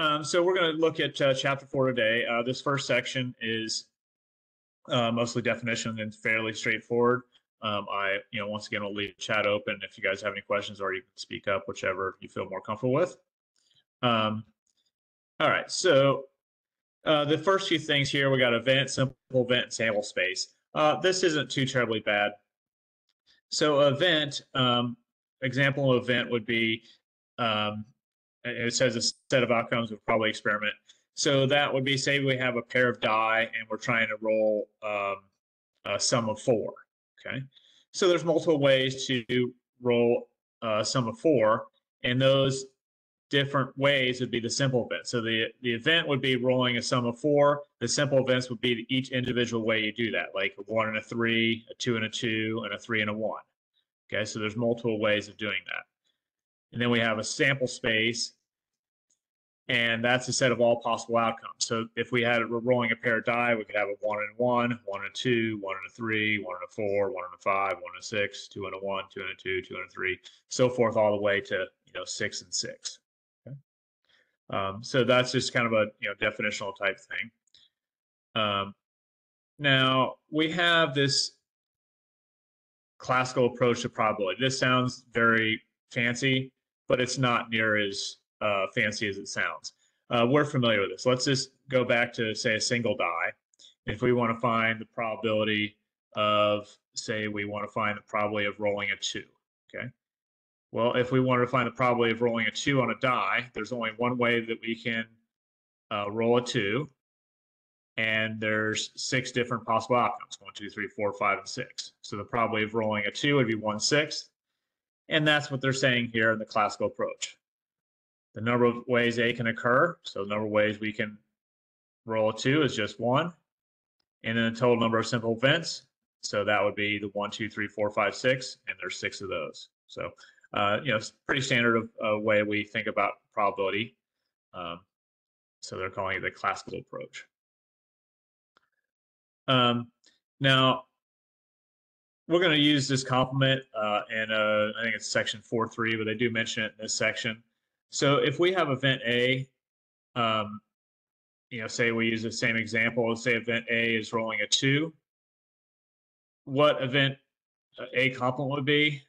um, so we're going to look at uh, chapter four today. Uh, this first section is uh, mostly definition and fairly straightforward. Um, I, you know, once again, will leave chat open if you guys have any questions or you can speak up, whichever you feel more comfortable with. Um, all right, so uh, the first few things here, we got event, simple event, sample space. Uh, this isn't too terribly bad. So event, um, example of event would be, um, it says a set of outcomes of probably experiment. So that would be, say we have a pair of die and we're trying to roll um, a sum of four, okay? So there's multiple ways to roll a sum of four, and those different ways would be the simple event. So the, the event would be rolling a sum of four. The simple events would be each individual way you do that, like a one and a three, a two and a two, and a three and a one. Okay, so there's multiple ways of doing that. And then we have a sample space, and that's a set of all possible outcomes. So if we had we're rolling a pair of die, we could have a one and one, one and two, one and a three, one and a four, one and a five, one and a six, two and a one, two and a two, two and a three, so forth all the way to you know six and six. Um, so that's just kind of a you know definitional type thing. Um, now we have this classical approach to probability. This sounds very fancy, but it's not near as uh, fancy as it sounds. Uh, we're familiar with this. Let's just go back to say a single die. If we want to find the probability of, say, we want to find the probability of rolling a two. Okay. Well, if we wanted to find the probability of rolling a two on a die, there's only one way that we can uh, roll a two. And there's six different possible outcomes one, two, three, four, five, and six. So the probability of rolling a two would be one sixth. And that's what they're saying here in the classical approach. The number of ways A can occur, so the number of ways we can roll a two is just one. And then the total number of simple events, so that would be the one, two, three, four, five, six, and there's six of those. So uh, you know, it's pretty standard of uh, way we think about probability. Um, so they're calling it the classical approach. Um, now, we're going to use this complement uh, in, uh, I think it's section 4.3, but they do mention it in this section. So if we have event A, um, you know, say we use the same example, say event A is rolling a 2, what event uh, A complement would be?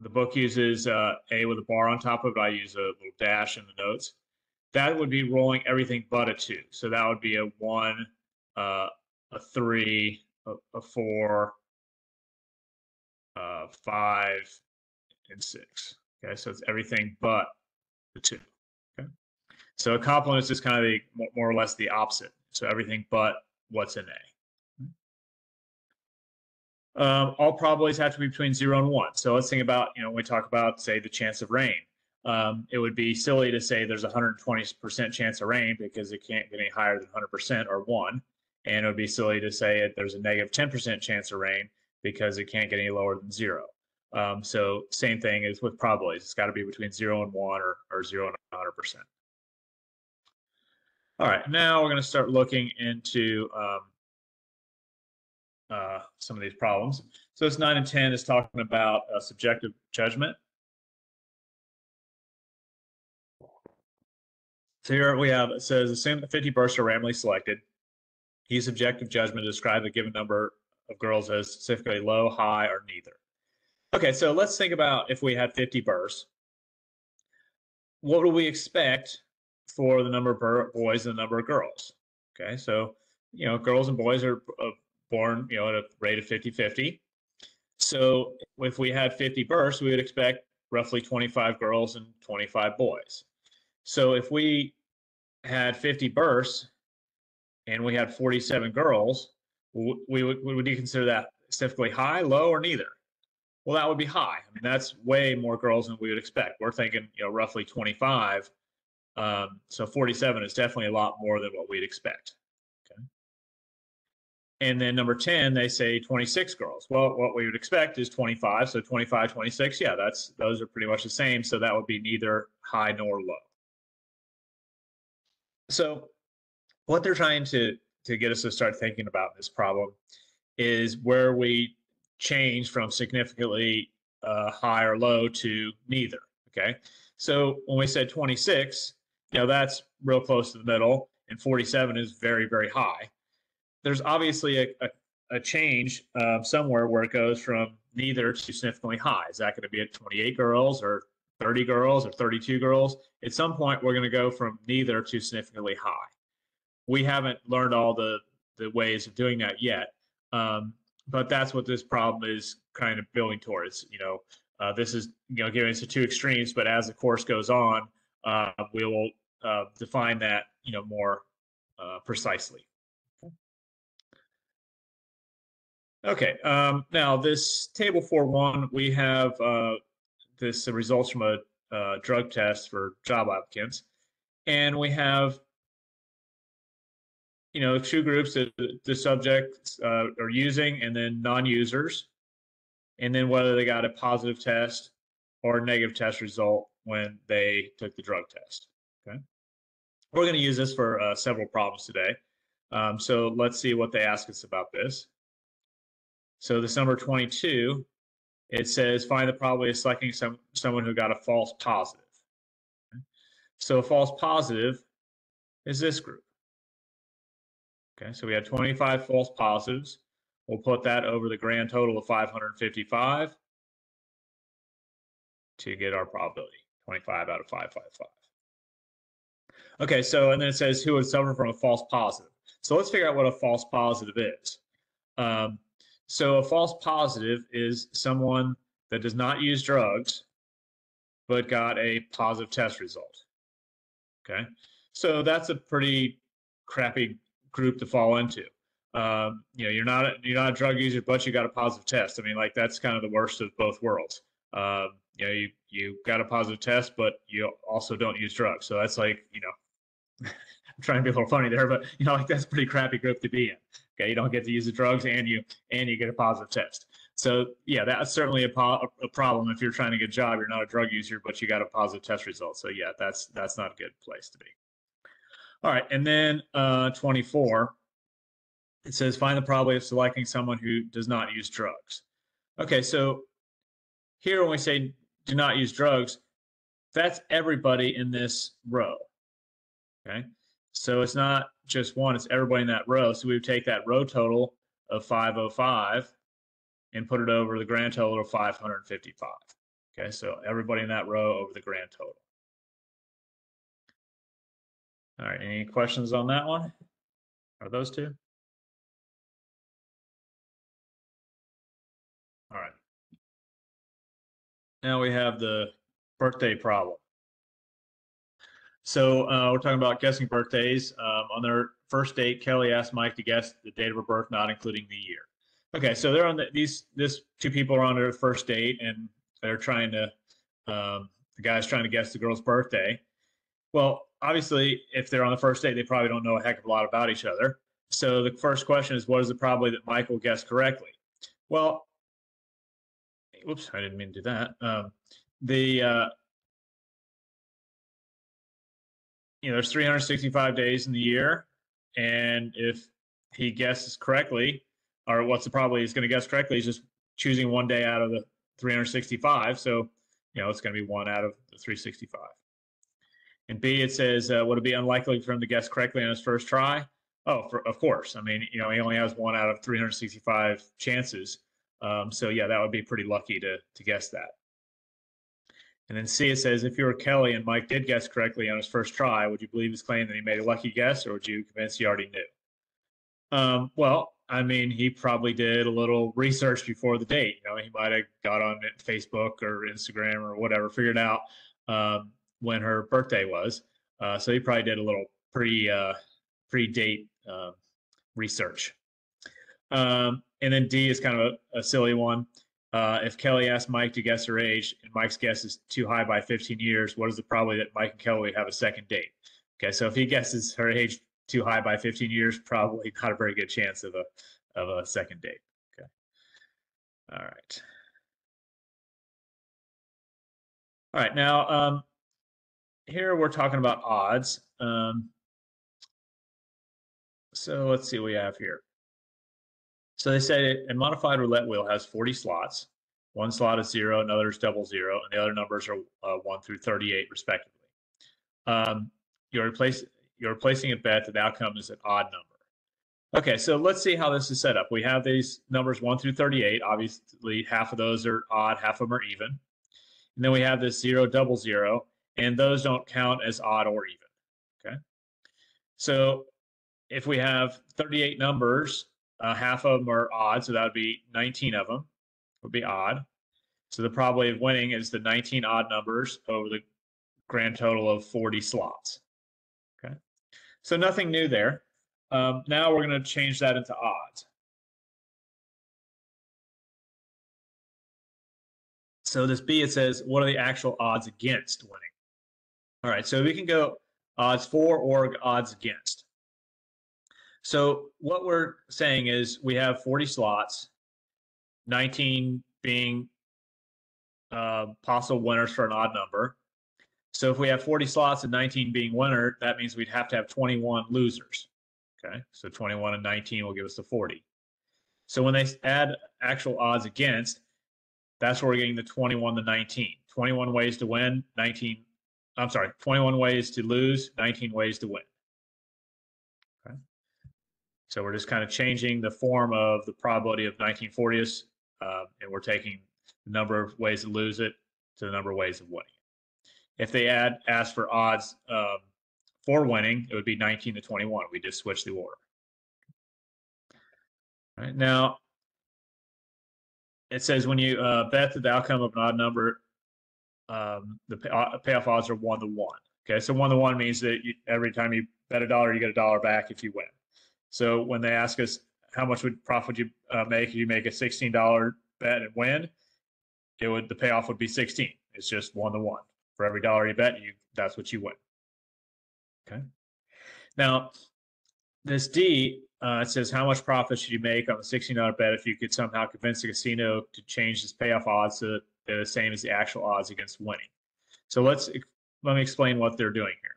The book uses uh, A with a bar on top of it. I use a little dash in the notes. That would be rolling everything but a two. So that would be a one, uh, a three, a, a four, uh, five, and six. Okay, so it's everything but the two. Okay, so a complement is just kind of the more or less the opposite. So everything but what's in A. Um, all probabilities have to be between zero and one. So let's think about, you know, when we talk about, say, the chance of rain. Um, it would be silly to say there's a 120% chance of rain because it can't get any higher than 100% or one. And it would be silly to say there's a negative 10% chance of rain because it can't get any lower than zero. Um, so same thing is with probabilities. It's got to be between zero and one or, or zero and 100%. All right, now we're going to start looking into um, uh, some of these problems. So it's 9 and 10 is talking about uh, subjective judgment. So here we have, it says, assume that 50 bursts are randomly selected. Use subjective judgment to describe a given number of girls as specifically low, high, or neither. Okay, so let's think about if we had 50 bursts. What would we expect for the number of boys and the number of girls? Okay, so, you know, girls and boys are of born, you know, at a rate of 50-50. So if we had 50 births, we would expect roughly 25 girls and 25 boys. So if we had 50 births and we had 47 girls, we would, would you consider that specifically high, low, or neither? Well, that would be high. I mean, that's way more girls than we would expect. We're thinking, you know, roughly 25. Um, so 47 is definitely a lot more than what we'd expect. Okay. And then number 10, they say 26 girls. Well, what we would expect is 25. So 25, 26, yeah, that's those are pretty much the same. So that would be neither high nor low. So what they're trying to to get us to start thinking about this problem is where we change from significantly uh, high or low to neither. Okay. So when we said 26, you know, that's real close to the middle, and 47 is very, very high. There's obviously a, a, a change uh, somewhere where it goes from neither to significantly high. Is that going to be at 28 girls or 30 girls or 32 girls? At some point, we're going to go from neither to significantly high. We haven't learned all the, the ways of doing that yet. Um, but that's what this problem is kind of building towards. You know, uh, this is you know giving us two extremes, but as the course goes on, uh, we will uh, define that you know more uh, precisely. Okay, um, now this table four one, we have uh, this results from a uh, drug test for job applicants, and we have you know, two groups that the subjects uh, are using and then non-users, and then whether they got a positive test or negative test result when they took the drug test. Okay. We're going to use this for uh, several problems today. Um, so let's see what they ask us about this. So this number 22, it says find the probability of selecting some, someone who got a false positive. Okay. So a false positive is this group. Okay, so we had 25 false positives. We'll put that over the grand total of 555 to get our probability, 25 out of 555. Okay, so and then it says who would suffer from a false positive. So let's figure out what a false positive is. Um, so a false positive is someone that does not use drugs, but got a positive test result. Okay, so that's a pretty crappy group to fall into. Um, you know, you're not a, you're not a drug user, but you got a positive test. I mean, like that's kind of the worst of both worlds. Um, you know, you you got a positive test, but you also don't use drugs. So that's like, you know, I'm trying to be a little funny there, but you know, like that's a pretty crappy group to be in. Okay, you don't get to use the drugs, and you and you get a positive test. So yeah, that's certainly a, po- a problem if you're trying to get a job. You're not a drug user, but you got a positive test result. So yeah, that's that's not a good place to be. All right, and then uh, 24, it says find the probability of selecting someone who does not use drugs. Okay, so here when we say do not use drugs, that's everybody in this row. Okay, so it's not just one, it's everybody in that row. So we would take that row total of 505 and put it over the grand total of 555. Okay, so everybody in that row over the grand total. All right, any questions on that one? Are those two? All right. Now we have the birthday problem. So uh, we're talking about guessing birthdays. Um, on their first date, Kelly asked Mike to guess the date of her birth, not including the year. Okay, so they're on the, these. This two people are on their first date, and they're trying to. Um, the guy's trying to guess the girl's birthday. Well, obviously, if they're on the first date, they probably don't know a heck of a lot about each other. So the first question is, what is the probability that Michael guessed correctly? Well, whoops, I didn't mean to do that. Um, the uh, you know, there's 365 days in the year, and if he guesses correctly, or what's the probability he's going to guess correctly? He's just choosing one day out of the 365. So, you know, it's going to be one out of the 365. And B, it says, uh, would it be unlikely for him to guess correctly on his first try? Oh, for, of course. I mean, you know, he only has one out of 365 chances. Um, so yeah, that would be pretty lucky to to guess that. And then C, it says, if you were Kelly and Mike did guess correctly on his first try, would you believe his claim that he made a lucky guess, or would you convince he already knew? Um, well, I mean, he probably did a little research before the date. You know, he might have got on Facebook or Instagram or whatever, figured out um, when her birthday was. Uh, so he probably did a little pre uh, pre date uh, research. Um, and then D is kind of a, a silly one. Uh, if Kelly asked Mike to guess her age and Mike's guess is too high by 15 years, what is the probability that Mike and Kelly have a second date? Okay, so if he guesses her age too high by 15 years, probably not a very good chance of a of a second date. Okay. All right. All right. Now, um, here we're talking about odds. Um, so let's see what we have here. So they say a modified roulette wheel has 40 slots. One slot is zero, another is double zero, and the other numbers are uh, 1 through 38, respectively. Um, you're replace you're replacing a bet that the outcome is an odd number. Okay, so let's see how this is set up. We have these numbers 1 through 38. Obviously, half of those are odd, half of them are even. And then we have this 0, double 0, and those don't count as odd or even. Okay, so if we have 38 numbers, uh, half of them are odd, so that would be 19 of them would be odd. So the probability of winning is the 19 odd numbers over the grand total of 40 slots. Okay, so nothing new there. Um, now we're going to change that into odds. So this B, it says, what are the actual odds against winning? All right, so we can go odds for or odds against. So what we're saying is we have 40 slots, 19 being uh, possible winners for an odd number. So if we have 40 slots and 19 being winner, that means we'd have to have 21 losers. Okay, so 21 and 19 will give us the 40. So when they add actual odds against, that's where we're getting the 21 to 19. 21 ways to win, 19, I'm sorry, 21 ways to lose, 19 ways to win. Okay. So we're just kind of changing the form of the probability of 1940s, uh, and we're taking the number of ways to lose it to the number of ways of winning. If they add ask for odds um, for winning, it would be 19 to 21. We just switch the order. All right now, it says when you uh, bet that the outcome of an odd number, um, the pay, uh, payoff odds are one to one. Okay, so one to one means that you, every time you bet a dollar, you get a dollar back if you win. So when they ask us how much would profit would you uh, make if you make a $16 bet and win, it would the payoff would be 16. It's just one to one. For every dollar you bet, you that's what you win. Okay. Now, this D, uh, it says how much profit should you make on the $16 bet if you could somehow convince the casino to change this payoff odds so that the same as the actual odds against winning. So let's let me explain what they're doing here,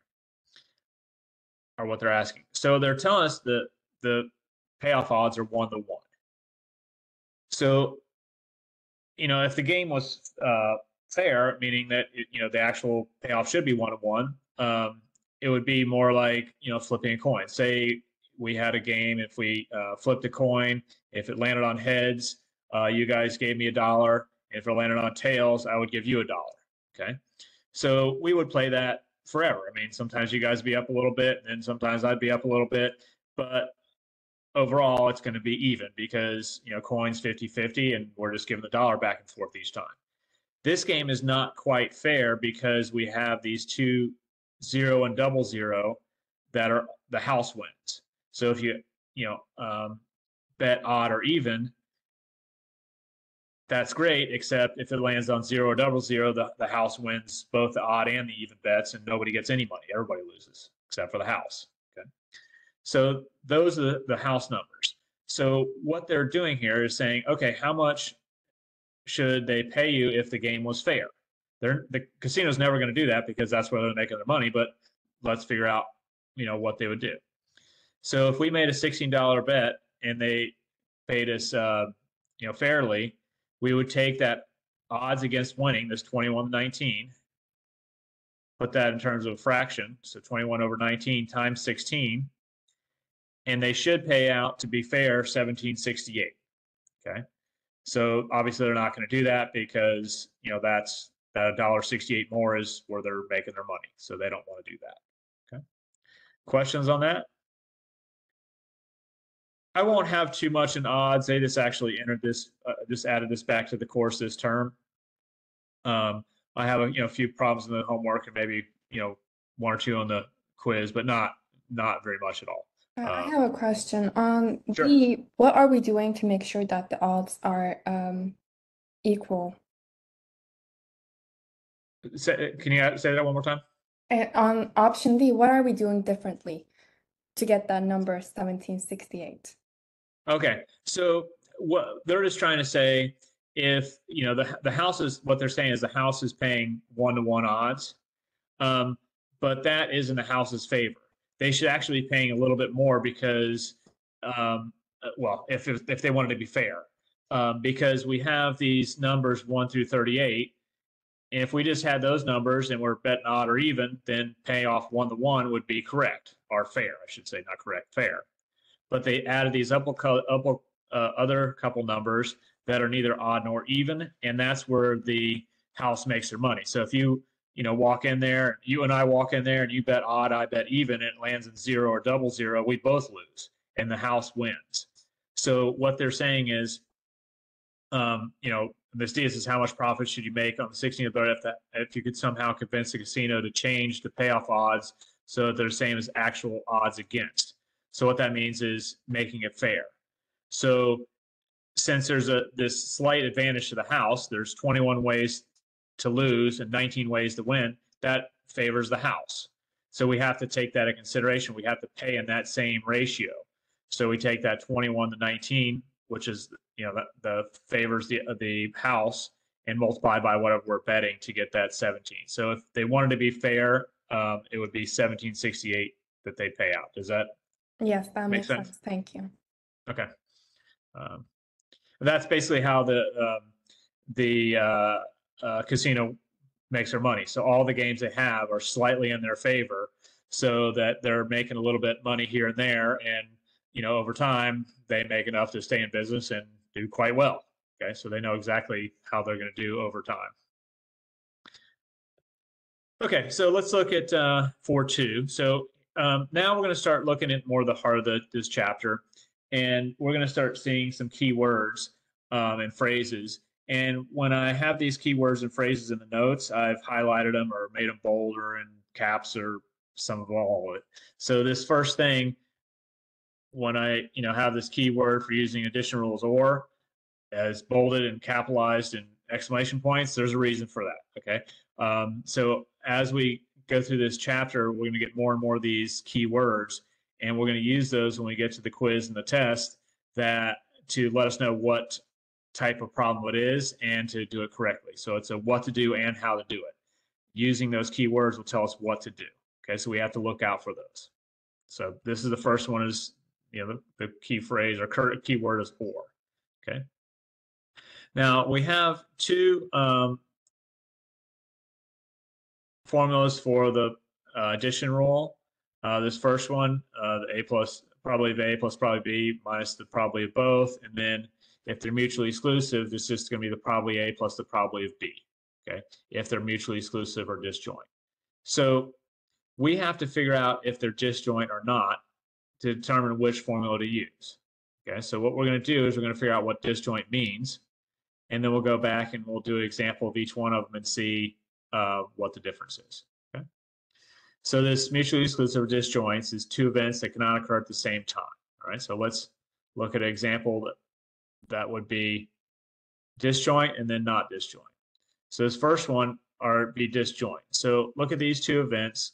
or what they're asking. So they're telling us that the payoff odds are one to one. So, you know, if the game was uh, fair, meaning that you know the actual payoff should be one to one, um, it would be more like you know flipping a coin. Say we had a game, if we uh, flipped a coin, if it landed on heads, uh, you guys gave me a dollar. If it landed on tails, I would give you a dollar. Okay, so we would play that forever. I mean, sometimes you guys be up a little bit, and sometimes I'd be up a little bit, but overall it's going to be even because you know coins 50-50 and we're just giving the dollar back and forth each time this game is not quite fair because we have these two zero and double zero that are the house wins. So if you you know um, bet odd or even, that's great. Except if it lands on zero or double zero, the, the house wins both the odd and the even bets, and nobody gets any money. Everybody loses except for the house. Okay, so those are the, the house numbers. So what they're doing here is saying, okay, how much should they pay you if the game was fair? They're, the casino's never going to do that because that's where they're making their money. But let's figure out, you know, what they would do. So if we made a $16 bet and they paid us, uh, you know, fairly, we would take that odds against winning, this 21 19, put that in terms of a fraction, so 21 over 19 times 16, and they should pay out to be fair 1768. Okay. So obviously they're not going to do that because you know that's that a dollar sixty-eight more is where they're making their money. So they don't want to do that. Okay. Questions on that? I won't have too much in odds. They just actually entered this, uh, just added this back to the course this term. Um, I have a you know a few problems in the homework and maybe you know one or two on the quiz, but not not very much at all. Uh, I Um, have a question on Sure. the, what are we doing to make sure that the odds are um equal? Say, can you say that one more time? And on option D, what are we doing differently to get that number 1768? Okay, so what they're just trying to say, if you know the the house is what they're saying is the house is paying one to one odds, um, but that is in the house's favor. They should actually be paying a little bit more because, um, uh, well, if if, if they wanted to be fair, um, because we have these numbers one through thirty eight, And if we just had those numbers and we're betting odd or even, then paying off one to one would be correct or fair, I should say, not correct, fair. But they added these upper, upper uh, other couple numbers that are neither odd nor even, and that's where the house makes their money. So if you you know walk in there, you and I walk in there, and you bet odd, I bet even, it lands in zero or double zero, we both lose, and the house wins. So what they're saying is, um, you know, this Diaz is how much profit should you make on the 16th bet if that if you could somehow convince the casino to change the payoff odds so that they're the same as actual odds against. So what that means is making it fair. So since there's a this slight advantage to the house, there's 21 ways to lose and 19 ways to win. That favors the house. So we have to take that in consideration. We have to pay in that same ratio. So we take that 21 to 19, which is you know the, the favors the the house, and multiply by whatever we're betting to get that 17. So if they wanted to be fair, um, it would be 1768 that they pay out. Does that Yes, that Makes makes sense. sense. Thank you. Okay. Um, that's basically how the um, the uh, uh, casino makes their money. So all the games they have are slightly in their favor, so that they're making a little bit money here and there, and you know over time they make enough to stay in business and do quite well. Okay, so they know exactly how they're going to do over time. Okay, so let's look at uh, 4.2. So um, now we're going to start looking at more of the heart of the, this chapter, and we're going to start seeing some key words um, and phrases. And when I have these keywords and phrases in the notes, I've highlighted them or made them bolder in caps or some of all of it. So this first thing, when I you know have this keyword for using addition rules or as bolded and capitalized and exclamation points, there's a reason for that. Okay. Um, so as we go through this chapter, we're going to get more and more of these key words, and we're going to use those when we get to the quiz and the test that to let us know what type of problem it is and to do it correctly. So it's a what to do and how to do it. Using those key words will tell us what to do. Okay, so we have to look out for those. So this is the first one is you know the, the key phrase or current key word is or. Okay. Now we have two um, formulas for the uh, addition rule. Uh, this first one, uh, the A plus, probably of A plus probably B minus the probably of both. And then if they're mutually exclusive, this is going to be the probably A plus the probably of B. Okay. If they're mutually exclusive or disjoint. So we have to figure out if they're disjoint or not to determine which formula to use. Okay. So what we're going to do is we're going to figure out what disjoint means. And then we'll go back and we'll do an example of each one of them and see uh, what the difference is. Okay. So this mutually exclusive disjoints is two events that cannot occur at the same time. All right. So let's look at an example that that would be disjoint and then not disjoint. So this first one are be disjoint. So look at these two events: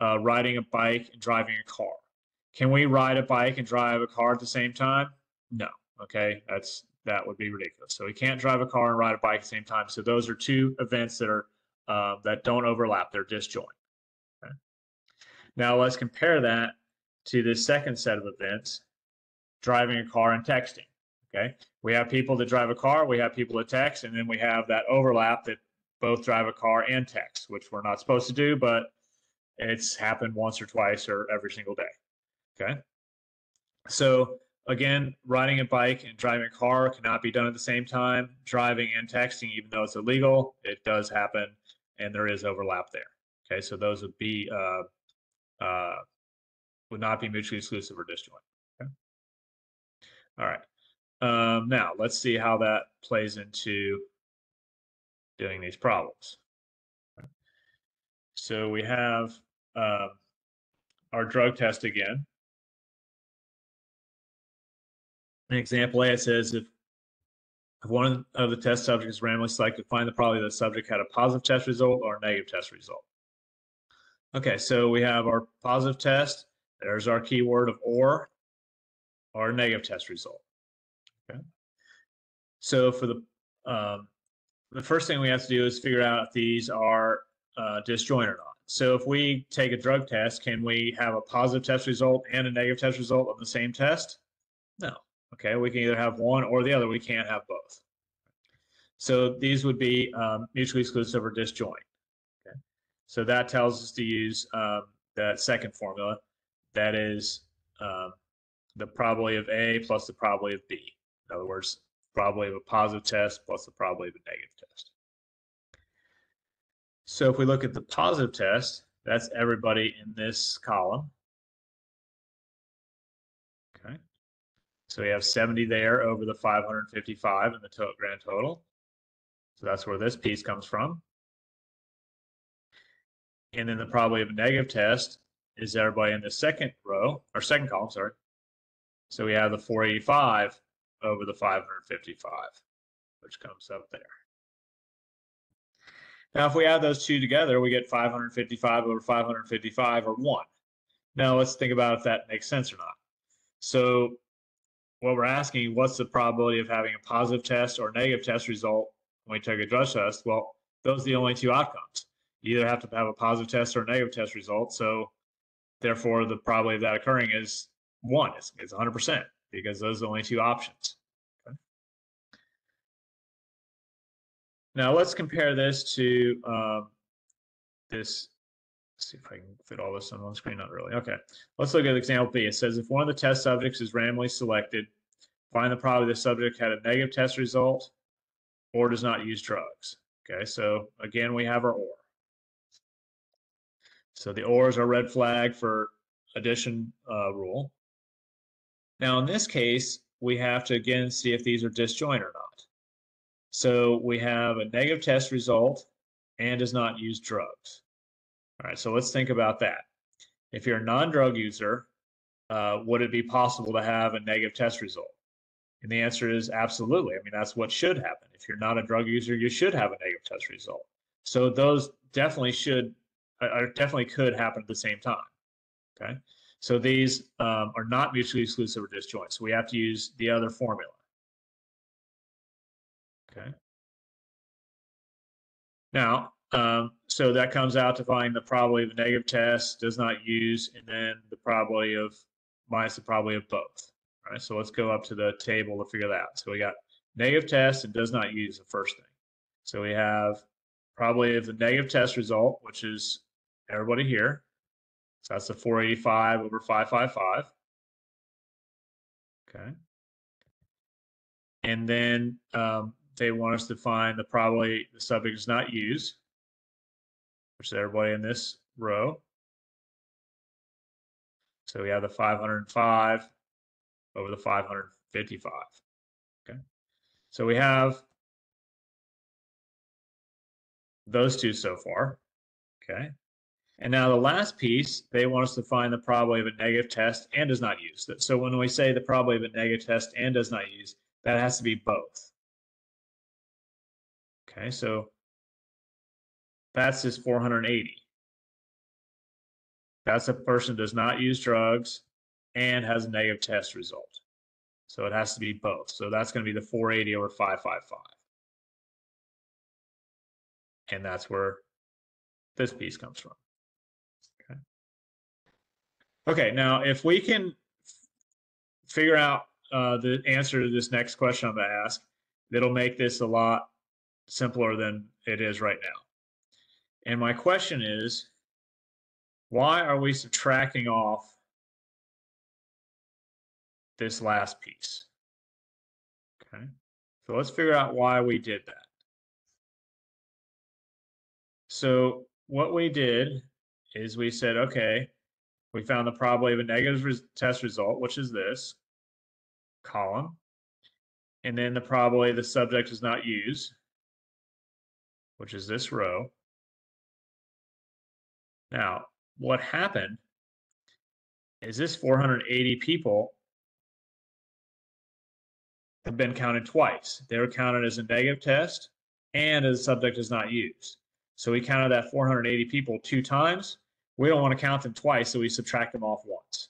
uh, riding a bike and driving a car. Can we ride a bike and drive a car at the same time? No. Okay, that's that would be ridiculous. So we can't drive a car and ride a bike at the same time. So those are two events that are uh, that don't overlap. They're disjoint. Okay? Now let's compare that to the second set of events, driving a car and texting. Okay, we have people that drive a car, we have people that text, and then we have that overlap that both drive a car and text, which we're not supposed to do, but it's happened once or twice or every single day. Okay, so again, riding a bike and driving a car cannot be done at the same time. Driving and texting, even though it's illegal, it does happen, and there is overlap there. Okay, so those would be uh, uh, would not be mutually exclusive or disjoint. Okay. All right. Um, now let's see how that plays into doing these problems. So we have um, our drug test again. In example A, says if, if one of the test subjects randomly selected, find the probability that the subject had a positive test result or a negative test result. Okay, so we have our positive test. There's our keyword of or, or negative test result. Okay. So for the um, the first thing we have to do is figure out if these are uh, disjoint or not. So if we take a drug test, can we have a positive test result and a negative test result of the same test? No. Okay, we can either have one or the other. We can't have both. So these would be um, mutually exclusive or disjoint. Okay. So that tells us to use um, that second formula. That is um, the probability of A plus the probability of B. In other words, probability of a positive test plus the probability of a negative test. So if we look at the positive test, that's everybody in this column. Okay. So we have 70 there over the 555 in the total grand total. So that's where this piece comes from. And then the probability of a negative test is everybody in the second row, or second column, sorry. So we have the 485 over the 555, which comes up there. Now, if we add those two together, we get 555 over 555 or 1. Now, let's think about if that makes sense or not. So what we're asking, what's the probability of having a positive test or negative test result when we take a drug test? Well, those are the only two outcomes. You either have to have a positive test or a negative test result. So therefore, the probability of that occurring is 1. It's, it's 100% because those are the only two options. Now let's compare this to um, this. See if I can fit all this on one screen. Not really. Okay. Let's look at example B. It says if one of the test subjects is randomly selected, find the probability the subject had a negative test result or does not use drugs. Okay. So again, we have our OR. So the OR is our red flag for addition uh, rule. Now in this case, we have to again see if these are disjoint or not. So we have a negative test result and does not use drugs. All right, so let's think about that. If you're a non-drug user, uh, would it be possible to have a negative test result? And the answer is absolutely. I mean, that's what should happen. If you're not a drug user, you should have a negative test result. So those definitely should, uh, or definitely could happen at the same time. Okay. So these um, are not mutually exclusive or disjoint. So we have to use the other formula. Okay. Now, um, so that comes out to find the probability of a negative test does not use, and then the probability of minus the probability of both. All right, so let's go up to the table to figure that out. So we got negative test and does not use the first thing. So we have probability of the negative test result, which is everybody here. So that's the 485 over 555. Okay. And then um, they want us to find the probability the subject is not used, which is everybody in this row. So we have the 505 over the 555. Okay. So we have those two so far. Okay. And now the last piece, they want us to find the probability of a negative test and does not use. So when we say the probability of a negative test and does not use, that has to be both. Okay, so that's his 480. That's a person does not use drugs and has a negative test result. So it has to be both. So that's going to be the 480 over 555. And that's where this piece comes from. Okay. Okay, now if we can figure out uh, the answer to this next question I'm going to ask, it'll make this a lot simpler than it is right now. And my question is, why are we subtracting off this last piece? Okay, so let's figure out why we did that. So what we did is we said, okay, we found the probability of a negative res test result, which is this column. And then the probability the subject does not use, which is this row. Now, what happened is this 480 people have been counted twice. They were counted as a negative test and as a subject is not used. So we counted that 480 people two times. We don't want to count them twice, so we subtract them off once.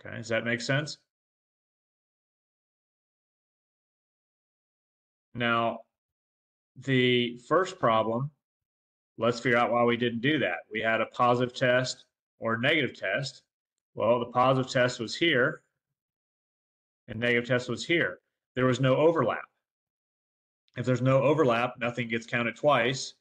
Okay, does that make sense? Now, the first problem, let's figure out why we didn't do that. We had a positive test or negative test. Well, the positive test was here and negative test was here. There was no overlap. If there's no overlap, nothing gets counted twice,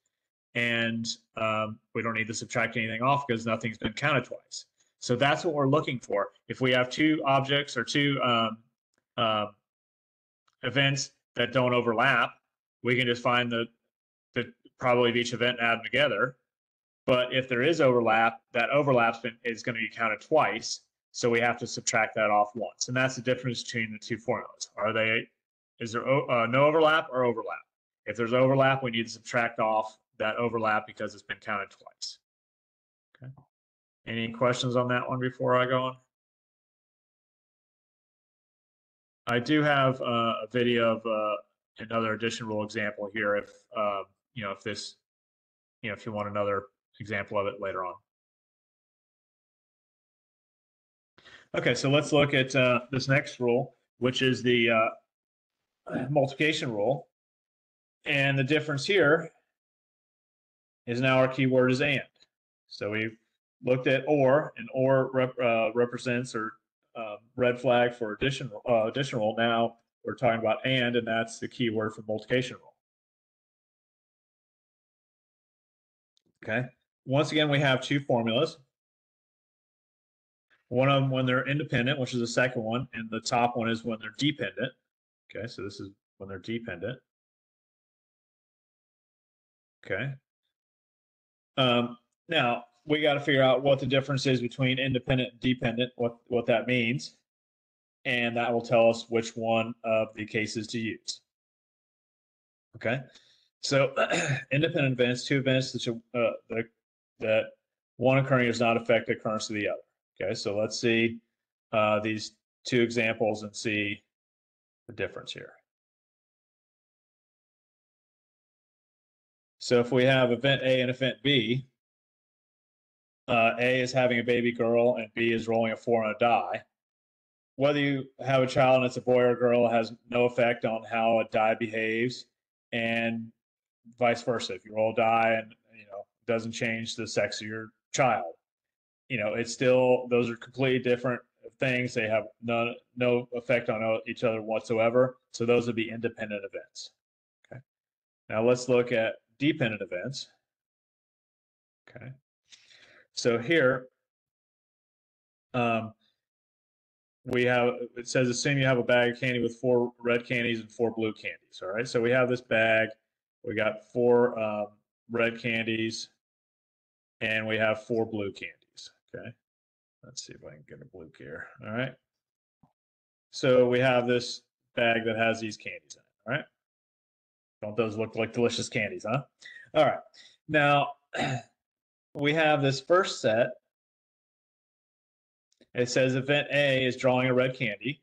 and um, we don't need to subtract anything off because nothing's been counted twice. So that's what we're looking for. If we have two objects or two um, uh, events that don't overlap, we can just find the, the probability of each event and add them together. But if there is overlap, that overlap is going to be counted twice. So we have to subtract that off once. And that's the difference between the two formulas. Are they, is there uh, no overlap or overlap? If there's overlap, we need to subtract off that overlap because it's been counted twice. Okay. Any questions on that one before I go on? I do have uh, a video of uh, another addition rule example here if, uh, you know, if this, you know, if you want another example of it later on. Okay, so let's look at uh, this next rule, which is the uh, multiplication rule. And the difference here is now our keyword is and. So we looked at or, and or rep, uh, represents or um, red flag for additional uh, addition rule. Now we're talking about and, and that's the keyword for multiplication rule. Okay. Once again, we have two formulas. One of them when they're independent, which is the second one, and the top one is when they're dependent. Okay, so this is when they're dependent. Okay. Um, now, we got to figure out what the difference is between independent and dependent, what, what that means. And that will tell us which one of the cases to use. Okay. So independent events, two events that, you, uh, that, that one occurring does not affect the occurrence of the other. Okay. So let's see uh, these two examples and see the difference here. So if we have event A and event B, uh, A is having a baby girl and B is rolling a four on a die. Whether you have a child and it's a boy or a girl has no effect on how a die behaves, and vice versa. If you roll a die and you know doesn't change the sex of your child, you know it's still those are completely different things. They have no no effect on each other whatsoever. So those would be independent events. Okay. Now let's look at dependent events. Okay. So here, um, we have, it says assume you have a bag of candy with four red candies and four blue candies. All right. So we have this bag. We got four um, red candies and we have four blue candies. Okay. Let's see if I can get a blue here. All right. So we have this bag that has these candies in it. All right. Don't those look like delicious candies, huh? All right. Now, we have this first set. It says event A is drawing a red candy.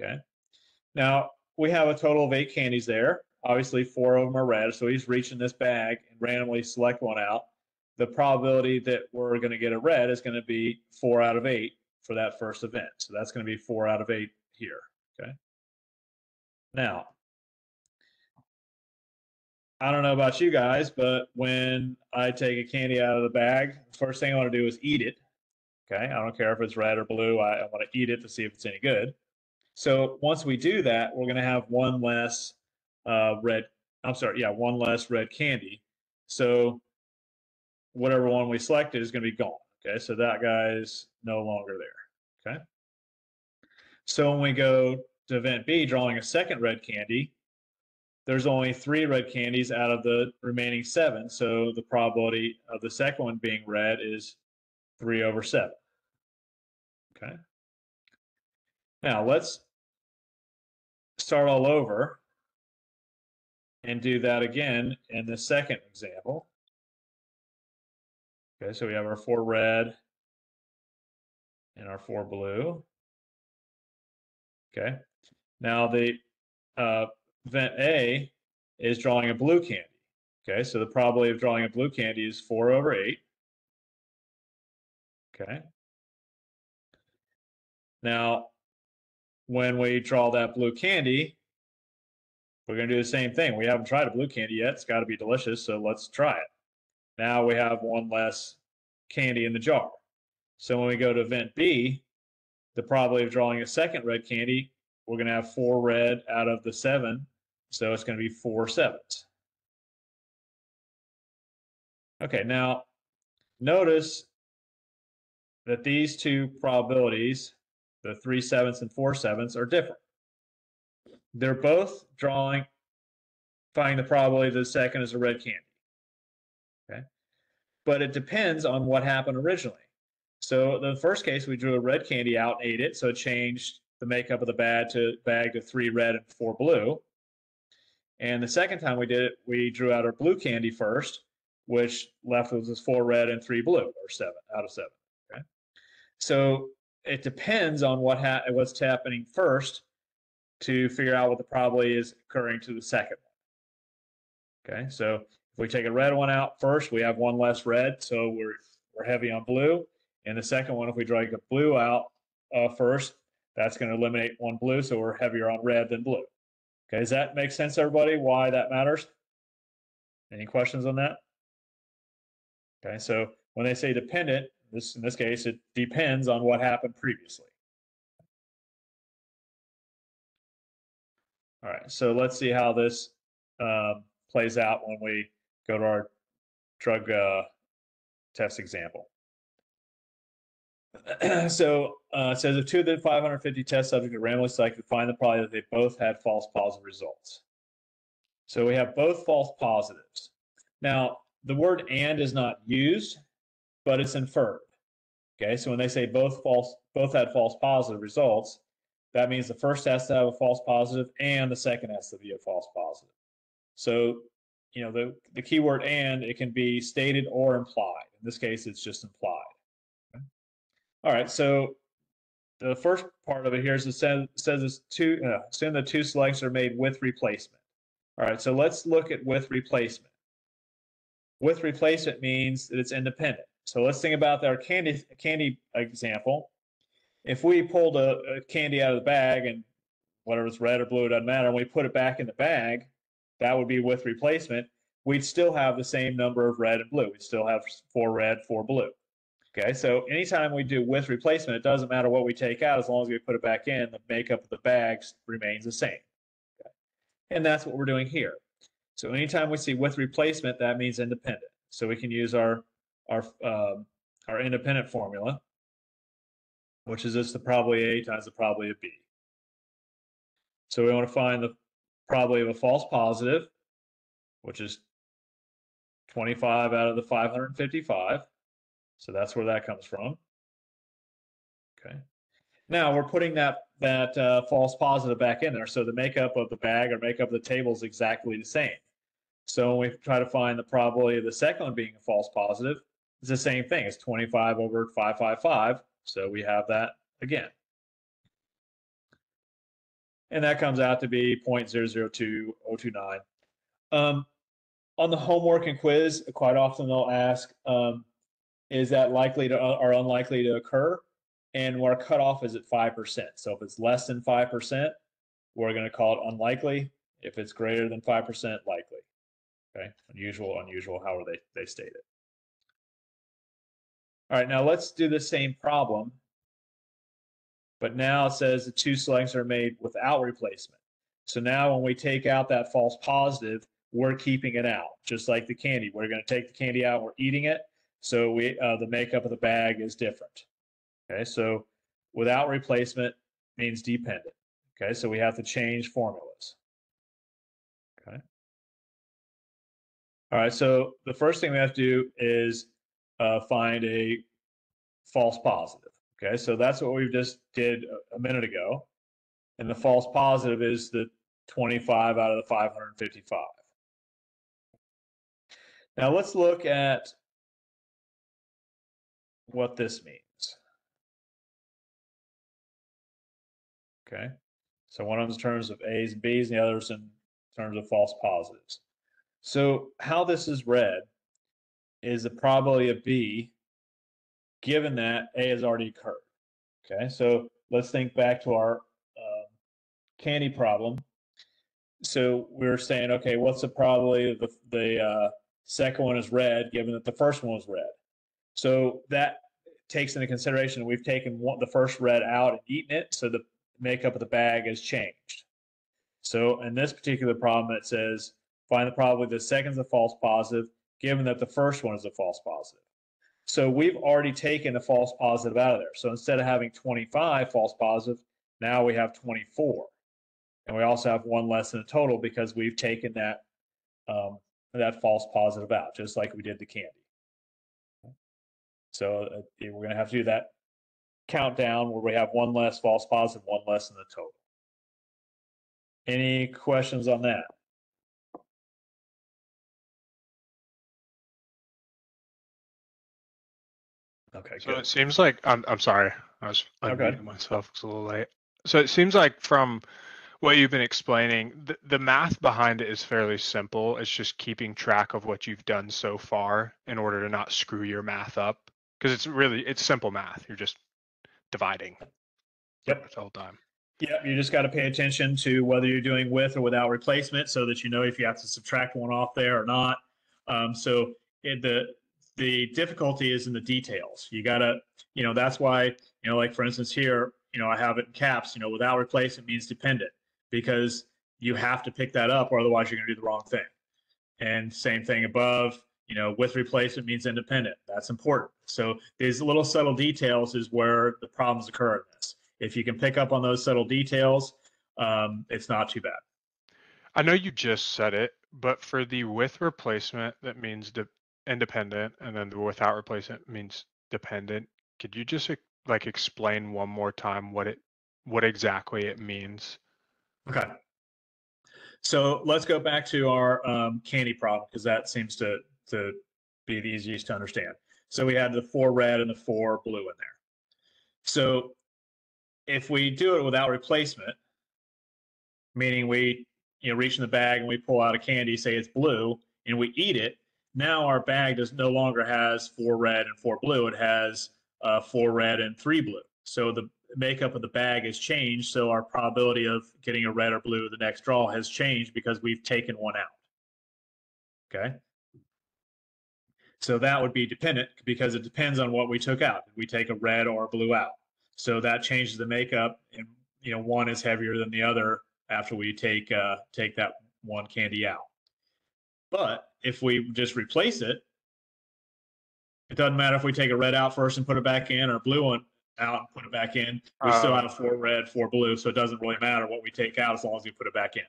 Okay. Now, we have a total of eight candies there. Obviously, four of them are red. So he's reaching this bag and randomly select one out. The probability that we're going to get a red is going to be four out of eight for that first event. So that's going to be four out of eight here. Okay. Now, I don't know about you guys, but when I take a candy out of the bag, first thing I want to do is eat it. Okay. I don't care if it's red or blue. I, I want to eat it to see if it's any good. So once we do that, we're going to have one less uh, red. I'm sorry. Yeah. One less red candy. So whatever one we selected is going to be gone. Okay. So that guy's no longer there. Okay. So when we go to event B, drawing a second red candy, there's only three red candies out of the remaining seven. So the probability of the second one being red is three over seven. Okay. Now let's start all over and do that again in the second example. Okay, so we have our four red and our four blue. Okay. Now the uh, event A is drawing a blue candy. Okay, so the probability of drawing a blue candy is 4 over 8. Okay. Now, when we draw that blue candy, we're going to do the same thing. We haven't tried a blue candy yet. It's got to be delicious, so let's try it. Now we have one less candy in the jar. So when we go to event B, the probability of drawing a second red candy, we're going to have four red out of the seven So it's going to be four sevens. Okay, now notice that these two probabilities, the three sevenths and four sevenths, are different. They're both drawing, finding the probability the second is a red candy. Okay, but it depends on what happened originally. So the first case, we drew a red candy out and ate it, so it changed the makeup of the bag to bag to three red and four blue. And the second time we did it, we drew out our blue candy first, which left us with four red and three blue, or seven out of seven. Okay, so it depends on what ha- what's happening first to figure out what the probability is occurring to the second one. Okay, so if we take a red one out first, we have one less red, so we're we're heavy on blue. And the second one, if we drag a blue out uh, first, that's going to eliminate one blue, so we're heavier on red than blue. Okay, does that make sense, everybody? Why that matters? Any questions on that? Okay, so when they say dependent, this in this case, it depends on what happened previously. All right, so let's see how this um, plays out when we go to our drug uh, test example. so uh, it says if two of the 550 test subjects randomly selected, find the probability that they both had false positive results. So we have both false positives. Now, the word and is not used, but it's inferred. Okay, so when they say both false, both had false positive results, that means the first has to have a false positive and the second has to be a false positive. So, you know, the, the keyword and, it can be stated or implied. In this case, it's just implied. Okay? All right, so the first part of it here is it says, says it's two, uh, assume the two selections are made with replacement. All right, so let's look at with replacement. With replacement means that it's independent. So let's think about our candy candy example. If we pulled a, a candy out of the bag and whatever it's red or blue, it doesn't matter, and we put it back in the bag, that would be with replacement. We'd still have the same number of red and blue. We'd still have four red, four blue. Okay, so anytime we do with replacement, it doesn't matter what we take out as long as we put it back in, the makeup of the bags remains the same. Okay. And that's what we're doing here. So anytime we see with replacement, that means independent. So we can use our our um, our independent formula, which is just the probability A times the probability of B. So we want to find the probability of a false positive, which is 25 out of the 555. So that's where that comes from. Okay. Now we're putting that that uh, false positive back in there. So the makeup of the bag or makeup of the table is exactly the same. So when we try to find the probability of the second one being a false positive, it's the same thing. It's 25 over 555. So we have that again. And that comes out to be 0.002029. Um, on the homework and quiz, quite often they'll ask, um, is that likely to or unlikely to occur? And our cutoff is at 5%. So if it's less than 5%, we're going to call it unlikely. If it's greater than 5%, likely. Okay, unusual, unusual, however they, they state it. All right, now let's do the same problem. But now it says the two selections are made without replacement. So now when we take out that false positive, we're keeping it out, just like the candy. We're going to take the candy out, we're eating it. So we uh, the makeup of the bag is different. Okay, so without replacement means dependent. Okay, so we have to change formulas. Okay. All right, so the first thing we have to do is uh, find a false positive. Okay, so that's what we just did a, minute ago. And the false positive is the 25 out of the 555. Now let's look at what this means. Okay, so one of them's in terms of A's and B's, and the other's in terms of false positives. So how this is read is the probability of B given that A has already occurred. Okay, so let's think back to our uh, candy problem. So we are saying, okay, what's the probability of the, the uh, second one is red given that the first one was red? So that takes into consideration we've taken one, the first red out and eaten it, so the makeup of the bag has changed. So in this particular problem, it says find the probability the second is a false positive, given that the first one is a false positive. So we've already taken the false positive out of there. So instead of having 25 false positive, now we have 24. And we also have one less than the total because we've taken that um, that false positive out, just like we did the candy. So uh, we're going to have to do that countdown where we have one less false positive, one less than the total. Any questions on that? Okay, So good. it seems like I'm I'm sorry. I was Okay. myself. It's a little late. So it seems like from what you've been explaining, the, the math behind it is fairly simple. It's just keeping track of what you've done so far in order to not screw your math up. Because it's really it's simple math. You're just dividing Yep. the whole time. Yep, you just got to pay attention to whether you're doing with or without replacement so that you know if you have to subtract one off there or not. Um, so it, the the difficulty is in the details. You got to, you know, that's why, you know, like for instance here, you know, I have it in caps, you know, without replacement means dependent because you have to pick that up or otherwise you're to do the wrong thing. And same thing above, you know, with replacement means independent. That's important. So these little subtle details is where the problems occur in this. If you can pick up on those subtle details, um, it's not too bad. I know you just said it, but for the with replacement, that means de- independent, and then the without replacement means dependent. Could you just like explain one more time what it what exactly it means? Okay. So let's go back to our um, candy problem because that seems to to be the easiest to understand. So we had the four red and the four blue in there. So if we do it without replacement, meaning we you know reach in the bag and we pull out a candy, say it's blue, and we eat it, now our bag does no longer has four red and four blue. It has uh, four red and three blue. So the makeup of the bag has changed. So our probability of getting a red or blue the next draw has changed because we've taken one out. Okay. So that would be dependent because it depends on what we took out. We take a red or a blue out? So that changes the makeup, and you know one is heavier than the other after we take uh, take that one candy out. But if we just replace it, it doesn't matter if we take a red out first and put it back in, or a blue one out and put it back in. We still Oh. have four red, four blue, so it doesn't really matter what we take out as long as we put it back in.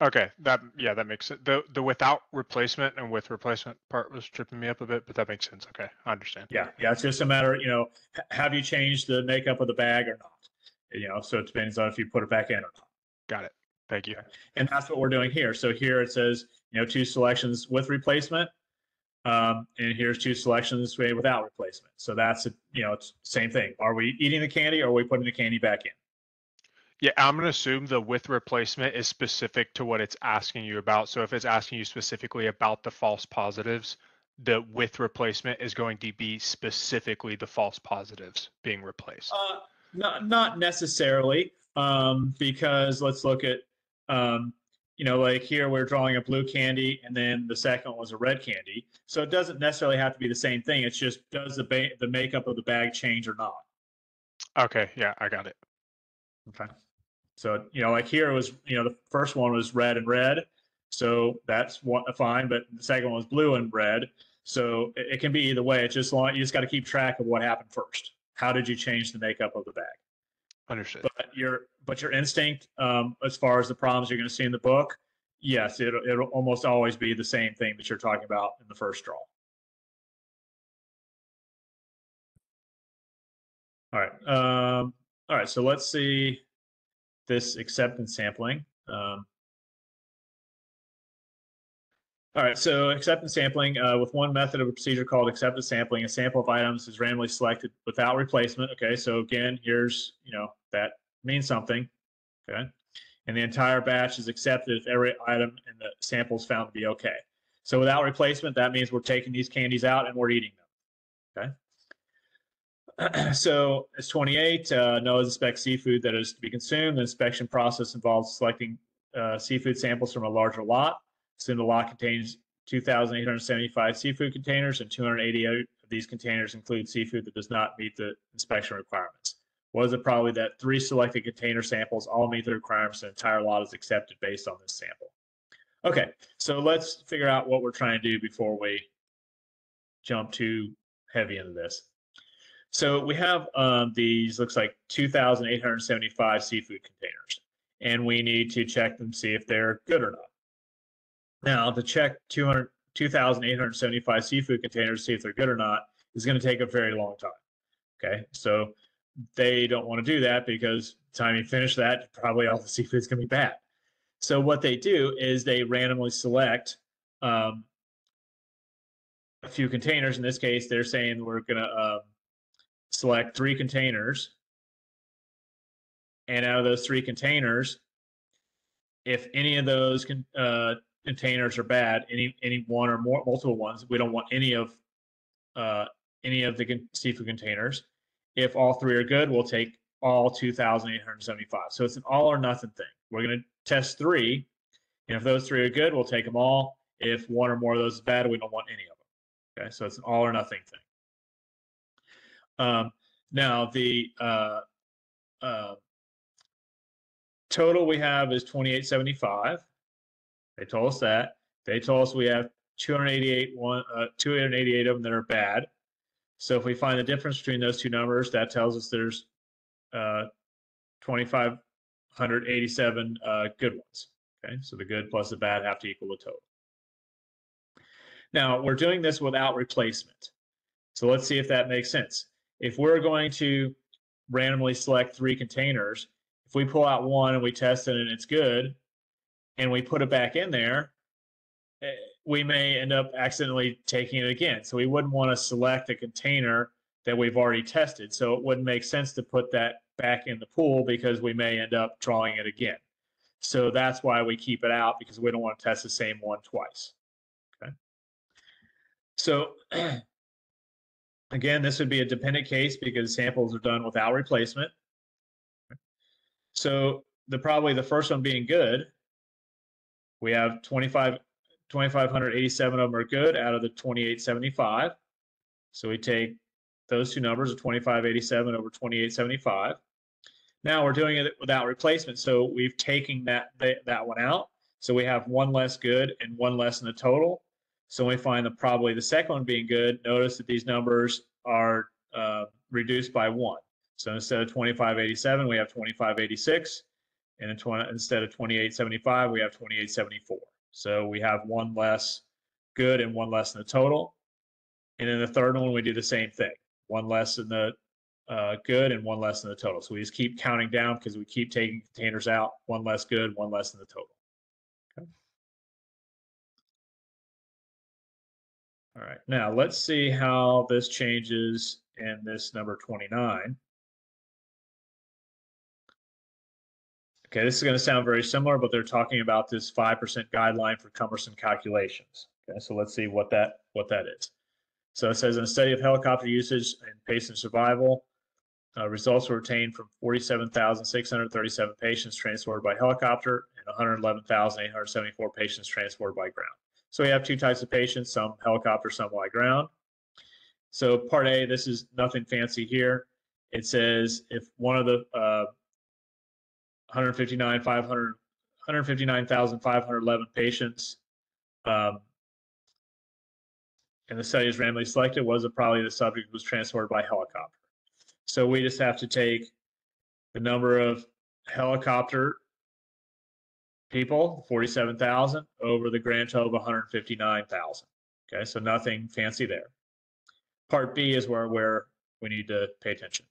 Okay, that yeah, that makes sense. The the without replacement and with replacement part was tripping me up a bit, but that makes sense. Okay, I understand. Yeah, yeah, it's just a matter, you know, have you changed the makeup of the bag or not? You know, so it depends on if you put it back in or not. Got it. Thank you. And that's what we're doing here. So here it says, you know, two selections with replacement. Um, and here's two selections without replacement. So that's, a, you know, it's same thing. Are we eating the candy or are we putting the candy back in? Yeah, I'm gonna assume the with replacement is specific to what it's asking you about. So if it's asking you specifically about the false positives, the with replacement is going to be specifically the false positives being replaced. Uh, not, not necessarily, um, because let's look at, um, you know, like here we're drawing a blue candy and then the second one was a red candy. So it doesn't necessarily have to be the same thing. It's just does the ba- the makeup of the bag change or not? Okay, yeah, I got it. Okay. So, you know, like here it was, you know, the first one was red and red. So that's one, fine, but the second one was blue and red. So it, it can be either way. It's just long, you just got to keep track of what happened first. How did you change the makeup of the bag? Understood. But your, but your instinct, um, as far as the problems you're going to see in the book, yes, it'll, it'll almost always be the same thing that you're talking about in the first draw. All right. Um, all right. So let's see this acceptance sampling. Um, all right, so acceptance sampling uh, with one method of a procedure called acceptance sampling, a sample of items is randomly selected without replacement. Okay, so again, here's, you know, that means something. Okay, and the entire batch is accepted if every item in the sample is found to be okay. So without replacement, that means we're taking these candies out and we're eating them. Okay. so it's 28. Uh, no inspect seafood that is to be consumed. The inspection process involves selecting uh, seafood samples from a larger lot. Assume the lot contains 2,875 seafood containers and 288 of these containers include seafood that does not meet the inspection requirements. was it probably that three selected container samples all meet the requirements and the entire lot is accepted based on this sample. Okay, so let's figure out what we're trying to do before we jump too heavy into this. So we have um, these, looks like 2,875 seafood containers, and we need to check them, see if they're good or not. Now, to check 200, 2,875 seafood containers, see if they're good or not, is going to take a very long time. Okay, so they don't want to do that because the time you finish that, probably all the seafood is going to be bad. So what they do is they randomly select um, a few containers. In this case, they're saying we're going to um, select three containers. And out of those three containers, if any of those uh, containers are bad, any any one or more multiple ones, we don't want any of uh, any of the seafood containers. If all three are good, we'll take all 2,875. So it's an all or nothing thing. We're going to test three, and if those three are good, we'll take them all. If one or more of those is bad, we don't want any of them. Okay, so it's an all or nothing thing. Um, now the uh, uh, total we have is 2875. They told us that. They told us we have 288 one uh, 288 of them that are bad. So if we find the difference between those two numbers, that tells us there's uh, 2,587 uh, good ones. Okay, so the good plus the bad have to equal the total. Now we're doing this without replacement. So let's see if that makes sense. If we're going to randomly select three containers, if we pull out one and we test it and it's good, and we put it back in there, eh, we may end up accidentally taking it again. So we wouldn't want to select a container that we've already tested. So it wouldn't make sense to put that back in the pool because we may end up drawing it again. So that's why we keep it out because we don't want to test the same one twice. Okay. So again, this would be a dependent case because samples are done without replacement. So the probably the first one being good, we have 25 2,587 of them are good out of the 2875. So we take those two numbers of 2587 over 2875. Now we're doing it without replacement. So we've taken that, that one out. So we have one less good and one less in the total. So we find the probably the second one being good. Notice that these numbers are uh, reduced by one. So instead of 2587, we have 2586. And in 20, instead of 2875, we have 2874. So we have one less good and one less in the total. And then the third one, we do the same thing. One less in the uh, good and one less in the total. So we just keep counting down because we keep taking containers out. One less good, one less in the total. Okay. All right. Now let's see how this changes in this number 29. Okay, this is going to sound very similar, but they're talking about this 5% guideline for cumbersome calculations. Okay, so let's see what that what that is. So it says in a study of helicopter usage and patient survival, uh, results were obtained from 47,637 patients transported by helicopter and 111,874 patients transported by ground. So we have two types of patients, some helicopter, some by ground. So part A, this is nothing fancy here. It says if one of the uh, 159, 500, 159,511 patients. Um, and the study is randomly selected. Was it probably the subject was transported by helicopter? So we just have to take the number of helicopter people, 47,000, over the grand total of 159,000. Okay, so nothing fancy there. Part B is where, where we need to pay attention.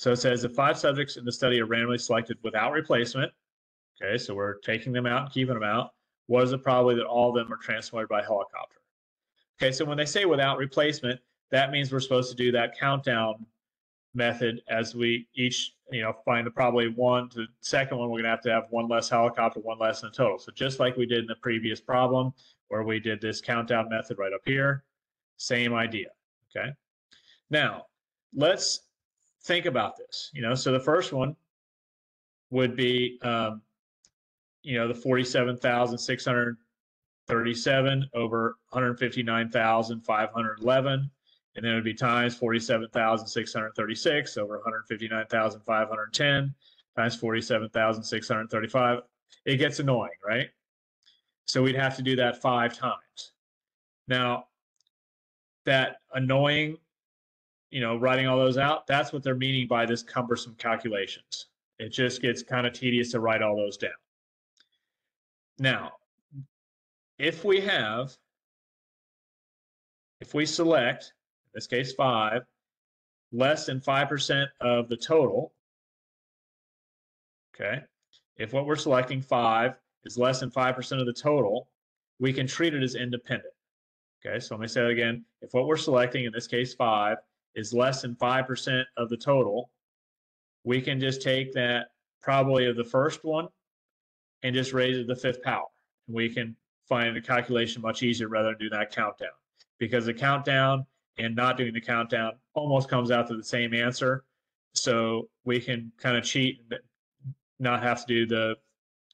So it says if five subjects in the study are randomly selected without replacement, okay, so we're taking them out and keeping them out, what is the probability that all of them are transported by helicopter? Okay, so when they say without replacement, that means we're supposed to do that countdown method as we each, you know, find the probably one to second one, we're gonna have to have one less helicopter, one less in total. So just like we did in the previous problem where we did this countdown method right up here, same idea, okay? Now, let's think about this. You know, so the first one would be, um, you know, the 47,637 over 159,511. And then it would be times 47,636 over 159,510 times 47,635. It gets annoying, right? So we'd have to do that five times. Now, that annoying, you know, writing all those out, that's what they're meaning by this cumbersome calculations. It just gets kind of tedious to write all those down. Now, if we have, if we select, in this case five, less than 5% of the total, okay, if what we're selecting five is less than 5% of the total, we can treat it as independent. Okay, so let me say that again. If what we're selecting, in this case five, is less than 5% of the total, we can just take that probability of the first one and just raise it to the fifth power. And we can find the calculation much easier rather than do that countdown. Because the countdown and not doing the countdown almost comes out to the same answer. So we can kind of cheat and not have to do the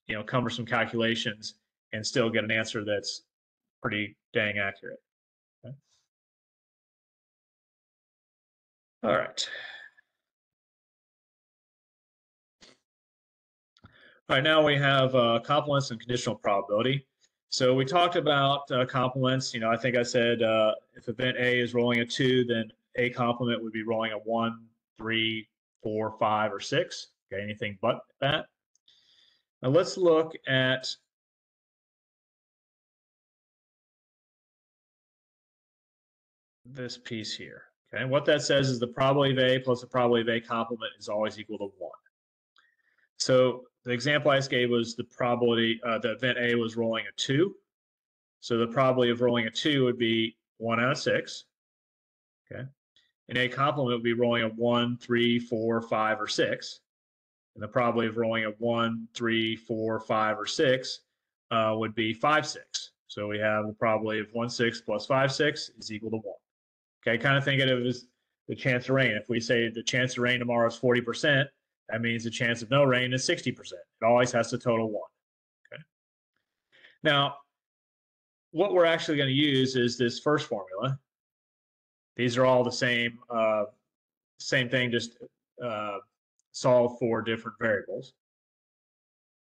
you know cumbersome calculations and still get an answer that's pretty dang accurate. All right. All right, now we have uh, complements and conditional probability. So we talked about uh, complements. You know, I think I said uh, if event A is rolling a two, then a complement would be rolling a one, three, four, five, or six. Okay, anything but that. Now let's look at this piece here. Okay, and what that says is the probability of A plus the probability of A complement is always equal to one. So the example I just gave was the probability, uh, the event A was rolling a two. So the probability of rolling a two would be one out of six. Okay. And A complement would be rolling a one, three, four, five, or six. And the probability of rolling a one, three, four, five, or six uh, would be five, six. So we have the probability of one, six plus five, six is equal to one. Okay, kind of think of it as the chance of rain. If we say the chance of rain tomorrow is 40%, that means the chance of no rain is 60%. It always has to total one. Okay. Now, what we're actually going to use is this first formula. These are all the same, uh, same thing, just uh, solve for different variables.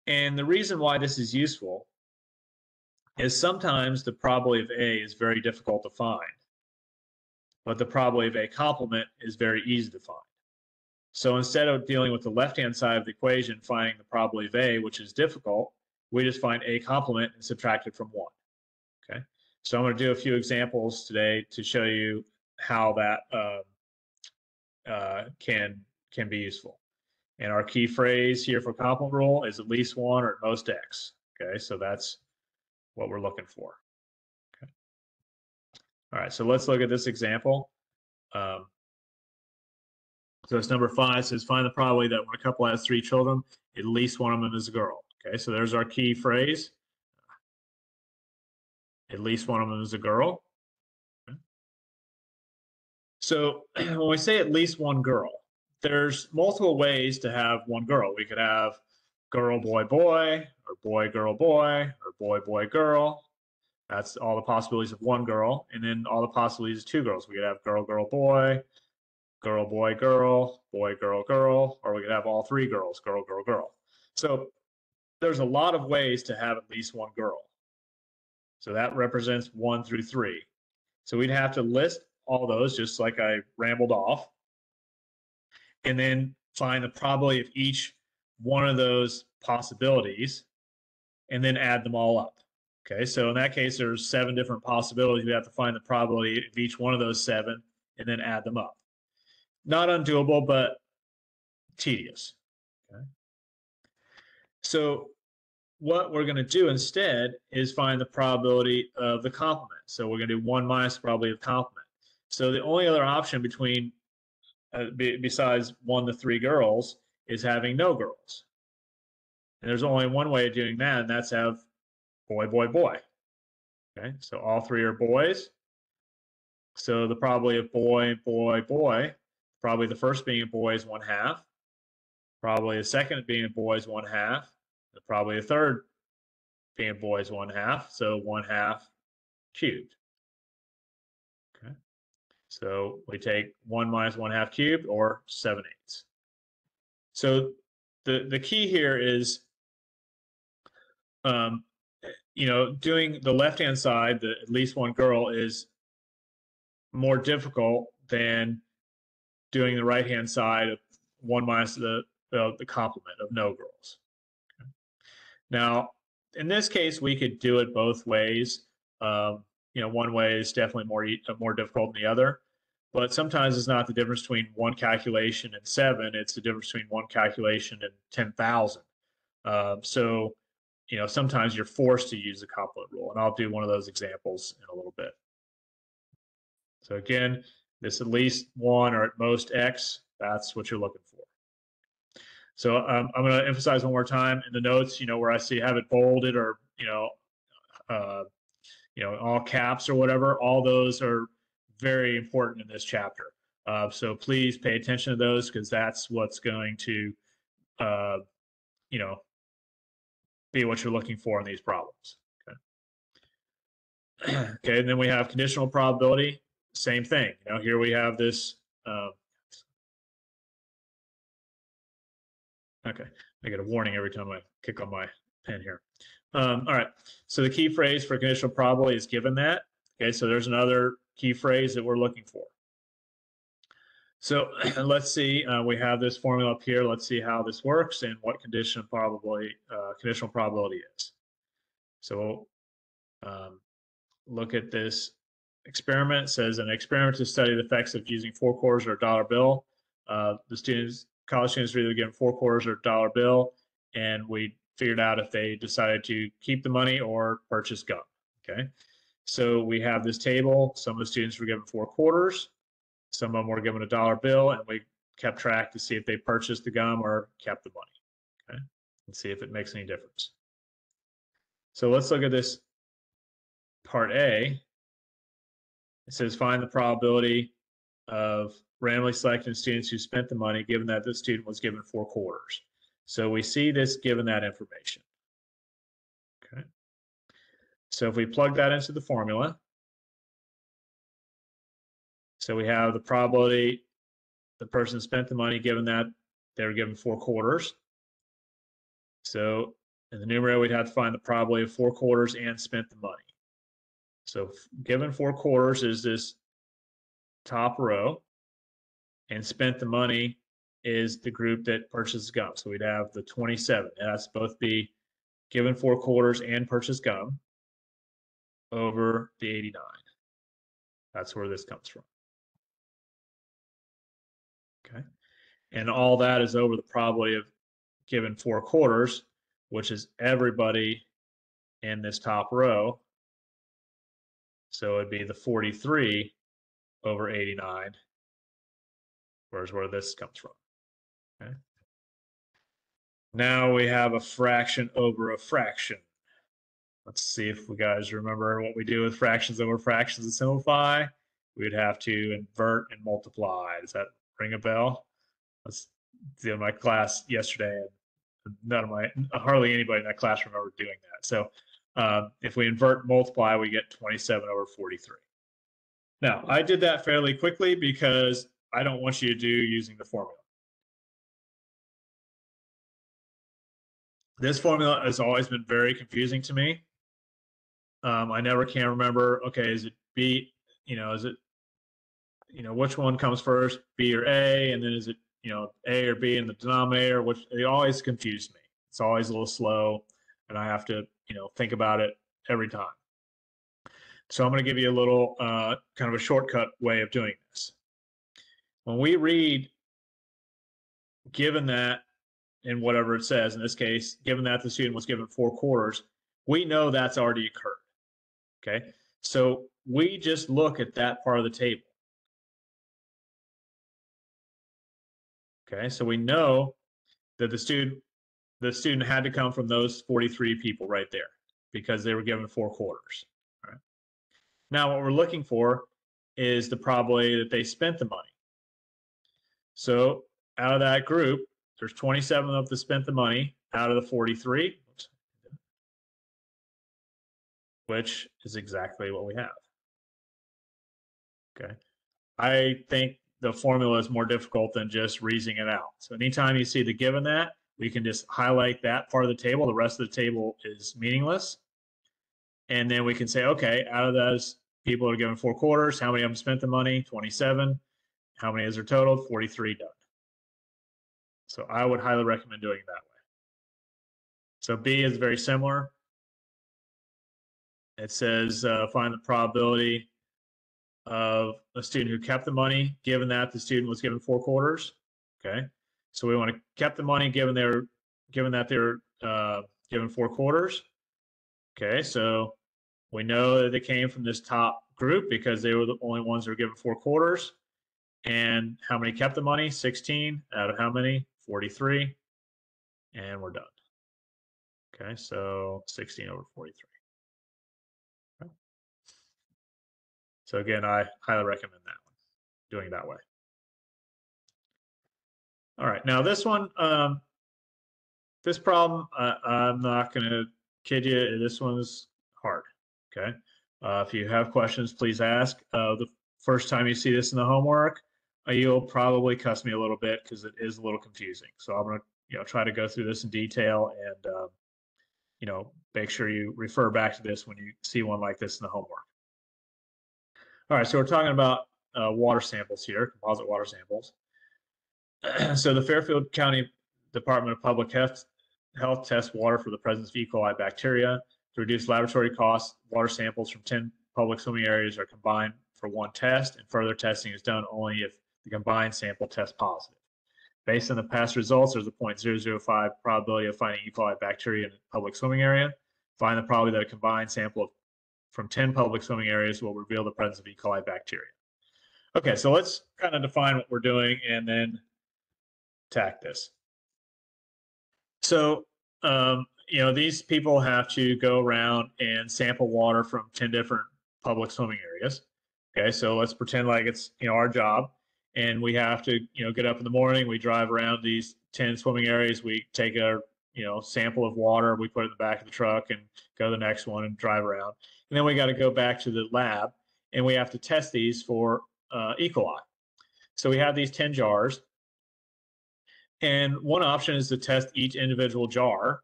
And the reason why this is useful is sometimes the probability of A is very difficult to find, but the probability of A complement is very easy to find. So instead of dealing with the left-hand side of the equation, finding the probability of A, which is difficult, we just find A complement and subtract it from one. Okay. So I'm going to do a few examples today to show you how that uh, uh, can can be useful. And our key phrase here for complement rule is at least one or at most X. Okay, so that's what we're looking for. All right, so let's look at this example. Um, so it's number five says find the probability that when a couple has three children, at least one of them is a girl. Okay, so there's our key phrase. At least one of them is a girl. Okay. So when we say at least one girl, there's multiple ways to have one girl. We could have girl, boy, boy, or boy, girl, boy, or boy, boy, girl. That's all the possibilities of one girl. And then all the possibilities of two girls. We could have girl, girl, boy, girl, boy, girl, boy, girl, girl, or we could have all three girls, girl, girl, girl. So there's a lot of ways to have at least one girl. So that represents one through three. So we'd have to list all those just like I rambled off and then find the probability of each one of those possibilities and then add them all up. Okay, so in that case, there's seven different possibilities. We have to find the probability of each one of those seven and then add them up. Not undoable, but tedious. Okay. So what we're going to do instead is find the probability of the complement. So we're going to do one minus the probability of complement. So the only other option between uh, be, besides one to three girls is having no girls. And there's only one way of doing that, and that's have boy, boy, boy. Okay, so all three are boys. So the probability of boy, boy, boy, probably the first being a boy is one half. Probably the second being a boy is one half. Probably the third being a boy is one half. So one half cubed. Okay. So we take one minus one half cubed or seven eighths. So the, the key here is, um, you know, doing the left-hand side, the at least one girl is more difficult than doing the right-hand side of one minus the, the, the complement of no girls. Okay. Now, in this case, we could do it both ways. Um, you know, one way is definitely more uh, more difficult than the other, but sometimes it's not the difference between one calculation and seven; it's the difference between one calculation and ten thousand. Um, so, you know, sometimes you're forced to use the complement rule, and I'll do one of those examples in a little bit. So again, this at least one or at most x, that's what you're looking for. So um, I'm going to emphasize one more time in the notes, you know, where I see have it bolded or, you know, uh, you know, all caps or whatever, all those are very important in this chapter. Uh, so please pay attention to those because that's what's going to, uh, you know, be what you're looking for in these problems. Okay. okay, and then we have conditional probability. Same thing. You know, here we have this. Um, okay, I get a warning every time I kick on my pen here. Um, all right. So the key phrase for conditional probability is given that. Okay, so there's another key phrase that we're looking for. So let's see, uh, we have this formula up here. Let's see how this works and what condition probability, uh, conditional probability is. So um, look at this experiment. It says an experiment to study the effects of using four quarters or a dollar bill. Uh, the students, college students were either given four quarters or a dollar bill, and we figured out if they decided to keep the money or purchase gum. Okay. So we have this table. Some of the students were given four quarters. Some of them were given a dollar bill, and we kept track to see if they purchased the gum or kept the money. Okay. And see if it makes any difference. So let's look at this part A. It says find the probability of randomly selecting students who spent the money given that the student was given four quarters. So we see this given that information. Okay. So if we plug that into the formula, so we have the probability the person spent the money given that they were given four quarters. So in the numerator, we'd have to find the probability of four quarters and spent the money. So given four quarters is this top row, and spent the money is the group that purchased gum. So we'd have the 27. It has to both be given four quarters and purchased gum over the 89. That's where this comes from. Okay. And all that is over the probability of given four quarters, which is everybody in this top row. So it'd be the 43 over 89, whereas where this comes from. Okay. Now we have a fraction over a fraction. Let's see if we guys remember what we do with fractions over fractions to simplify. We'd have to invert and multiply. Does that ring a bell? I was do my class yesterday. And none of my, hardly anybody in that class remember doing that. So um, if we invert multiply, we get 27 over 43. Now, I did that fairly quickly because I don't want you to do using the formula. This formula has always been very confusing to me. Um, I never can remember, okay, is it B, you know, is it, you know, which one comes first, B or A, and then is it, you know, A or B in the denominator, which they always confuse me. It's always a little slow, and I have to, you know, think about it every time. So I'm going to give you a little uh, kind of a shortcut way of doing this. When we read, given that in whatever it says, in this case, given that the student was given four quarters, we know that's already occurred. Okay. So we just look at that part of the table. Okay. So we know that the student the student had to come from those 43 people right there because they were given four quarters. Right. Now what we're looking for is the probability that they spent the money. So out of that group, there's 27 of them that spent the money out of the 43, which is exactly what we have. Okay. I think the formula is more difficult than just reasoning it out. So anytime you see the given that, we can just highlight that part of the table. The rest of the table is meaningless. And then we can say, okay, out of those people are given four quarters, how many of them spent the money? 27. How many is there total? 43 done. So I would highly recommend doing it that way. So B is very similar. It says uh, find the probability of a student who kept the money, given that the student was given four quarters. Okay, so we want to kept the money given they're given that they're uh, given four quarters. Okay, so we know that they came from this top group because they were the only ones that were given four quarters. And how many kept the money? 16 out of how many? 43. And we're done. Okay, so 16 over 43. So again, I highly recommend that one, doing it that way. All right, now this one, um, this problem, uh, I'm not going to kid you, this one's hard. Okay, uh, if you have questions, please ask. Uh, the first time you see this in the homework, uh, you'll probably cuss me a little bit because it is a little confusing. So I'm going to, you know, try to go through this in detail and, um, you know, make sure you refer back to this when you see one like this in the homework. All right, so we're talking about uh, water samples here, composite water samples. so the Fairfield County Department of Public Health, Health tests water for the presence of E. coli bacteria. To reduce laboratory costs, water samples from 10 public swimming areas are combined for one test, and further testing is done only if the combined sample tests positive. Based on the past results, there's a 0.005 probability of finding E. coli bacteria in a public swimming area. Find the probability that a combined sample of, from 10 public swimming areas will reveal the presence of E. coli bacteria. Okay, so let's kind of define what we're doing and then attack this. So, um, you know, these people have to go around and sample water from 10 different public swimming areas. Okay, so let's pretend like it's, you know, our job and we have to, you know, get up in the morning, we drive around these 10 swimming areas, we take a, you know, sample of water, we put it in the back of the truck and go to the next one and drive around. And then we got to go back to the lab and we have to test these for uh, E. coli. So we have these 10 jars. And one option is to test each individual jar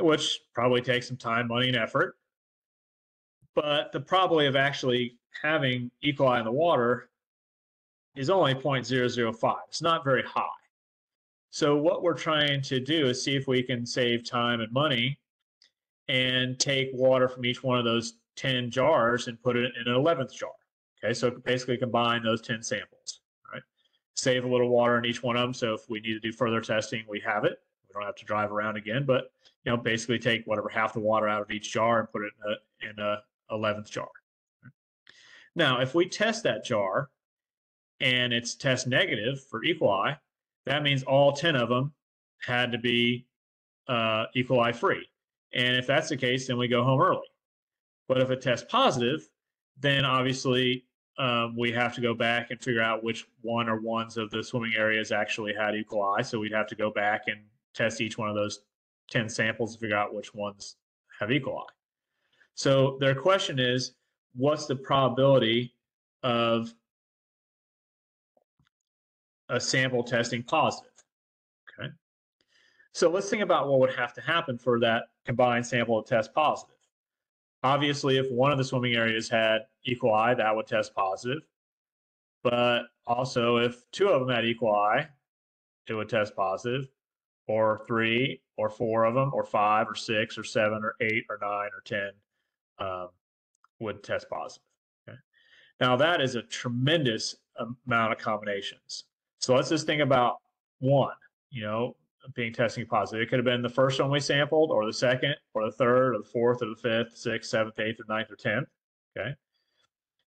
which probably takes some time, money, and effort. But the probability of actually having E. coli in the water is only 0.005. It's not very high. So what we're trying to do is see if we can save time and money and take water from each one of those 10 jars and put it in an 11th jar. Okay, so basically combine those 10 samples, right? Save a little water in each one of them. So if we need to do further testing, we have it. We don't have to drive around again, but you know, basically take whatever half the water out of each jar and put it in a, in a 11th jar. Now, if we test that jar and it's test negative for E. coli, that means all 10 of them had to be uh, E. coli free. And if that's the case, then we go home early. But if it tests positive, then obviously um, we have to go back and figure out which one or ones of the swimming areas actually had E. coli. So we'd have to go back and test each one of those 10 samples to figure out which ones have E. coli. So their question is, what's the probability of a sample testing positive? Okay. So let's think about what would have to happen for that combined sample to test positive. Obviously, if one of the swimming areas had equal coli, that would test positive. But also, if two of them had equal coli, it would test positive or three or four of them or five or six or seven or eight or nine or 10 um, would test positive. Okay? Now, that is a tremendous amount of combinations. So let's just think about one, you know, being testing positive. It could have been the first one we sampled, or the second, or the third, or the fourth, or the fifth, sixth, seventh, eighth, or ninth, or tenth. Okay.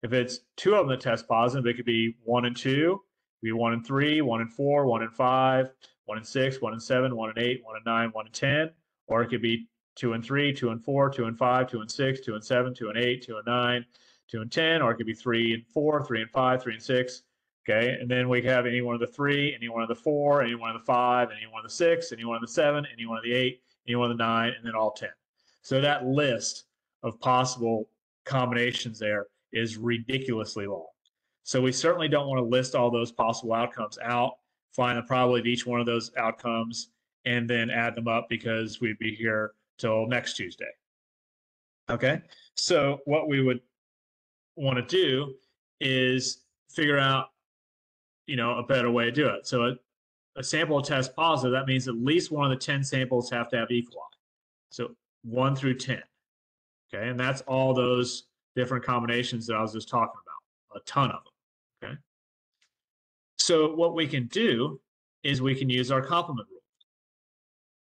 If it's two of them that test positive, it could be one and two, be one and three, one and four, one and five, one and six, one and seven, one and eight, one and nine, one and ten, or it could be two and three, two and four, two and five, two and six, two and seven, two and eight, two and nine, two and ten, or it could be three and four, three and five, three and six. Okay, and then we have any one of the three, any one of the four, any one of the five, any one of the six, any one of the seven, any one of the eight, any one of the nine, and then all ten. So that list of possible combinations there is ridiculously long. So we certainly don't want to list all those possible outcomes out, find the probability of each one of those outcomes, and then add them up because we'd be here till next Tuesday. Okay, so what we would want to do is figure out, you know, a better way to do it. So a, a sample test positive, that means at least one of the 10 samples have to have equal I. So one through 10. Okay, and that's all those different combinations that I was just talking about, a ton of them. Okay. So what we can do is we can use our complement rule.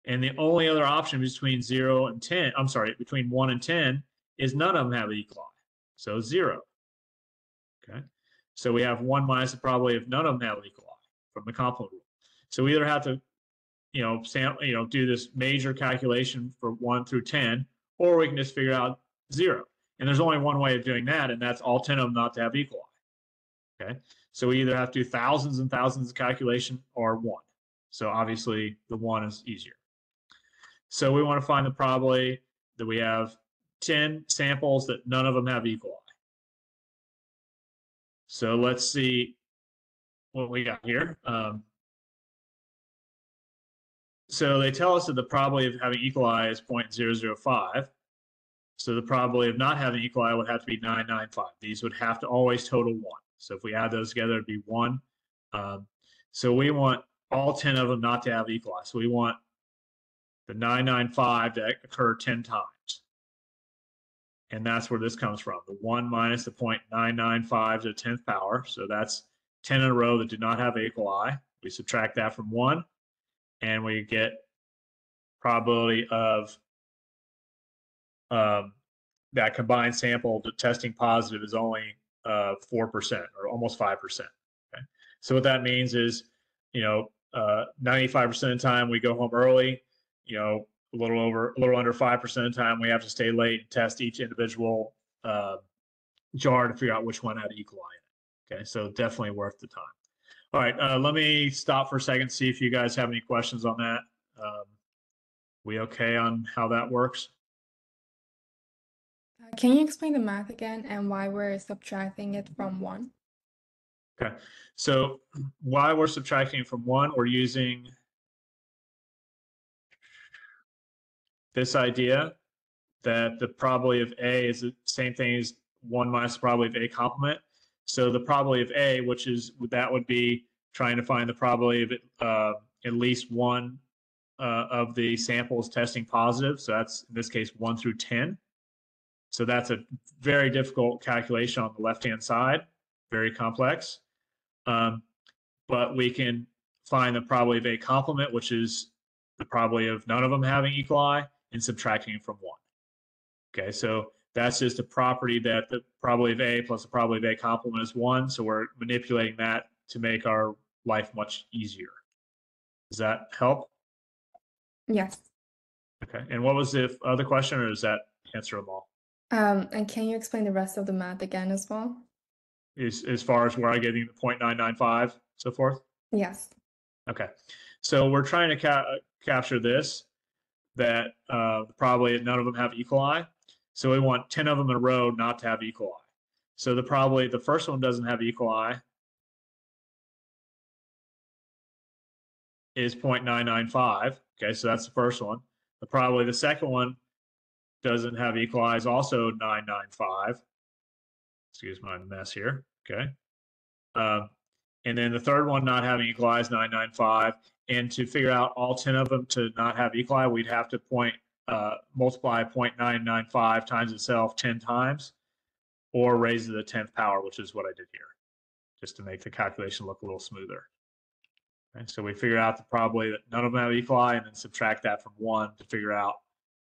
And the only other option between zero and 10, I'm sorry, between one and 10 is none of them have equal I. So zero. Okay. So we have one minus the probability of none of them have equal I from the complement rule. So we either have to, you know, sam- you know, do this major calculation for one through 10, or we can just figure out zero. And there's only one way of doing that, and that's all 10 of them not to have equal I. Okay. So we either have to do thousands and thousands of calculation or one. So obviously the one is easier. So we want to find the probability that we have 10 samples that none of them have equal. So let's see what we got here. Um, so they tell us that the probability of having equal I is 0.005. So the probability of not having equal I would have to be 995. These would have to always total one. So if we add those together, it'd be one. Um, so we want all 10 of them not to have equal I. So we want the 995 to occur 10 times. And that's where this comes from. The 1 minus the 0.995 to the 10th power. So that's 10 in a row that did not have equal I. We subtract that from 1, and we get probability of um, that combined sample testing positive is only uh, 4% or almost 5%. Okay? So what that means is, you know, uh, 95% of the time we go home early, you know, a little over, a little under 5% of the time we have to stay late and test each individual uh, jar to figure out which one had equal I in it. Okay, so definitely worth the time. All right, uh, let me stop for a second, see if you guys have any questions on that. Um, we okay on how that works? Uh, Can you explain the math again and why we're subtracting it from one? Okay, so why we're subtracting from one, we're using this idea that the probability of A is the same thing as one minus the probability of A complement. So the probability of A, which is that would be trying to find the probability of uh, at least one uh, of the samples testing positive. So that's in this case one through ten. So that's a very difficult calculation on the left-hand side, very complex. Um, but we can find the probability of A complement, which is the probability of none of them having equal and subtracting it from one. Okay, so that's just a property that the probability of A plus the probability of A complement is one. So we're manipulating that to make our life much easier. Does that help? Yes. Okay, and what was the other question, or does that answer them all? Um, and can you explain the rest of the math again as well? As, as far as where I getting the 0.995, so forth? Yes. Okay, so we're trying to ca- capture this, that uh, probably none of them have equal I. So we want 10 of them in a row not to have equal I. So the probably the first one doesn't have equal I is 0.995. Okay, so that's the first one. The probably the second one doesn't have equal I is also 995. Excuse my mess here. Okay. Um, and then the third one not having equal I is 995. And to figure out all 10 of them to not have equal I, we'd have to point uh, multiply 0.995 times itself 10 times or raise to the 10th power, which is what I did here, just to make the calculation look a little smoother. Okay, so we figure out the probability that none of them have equal I and then subtract that from one to figure out,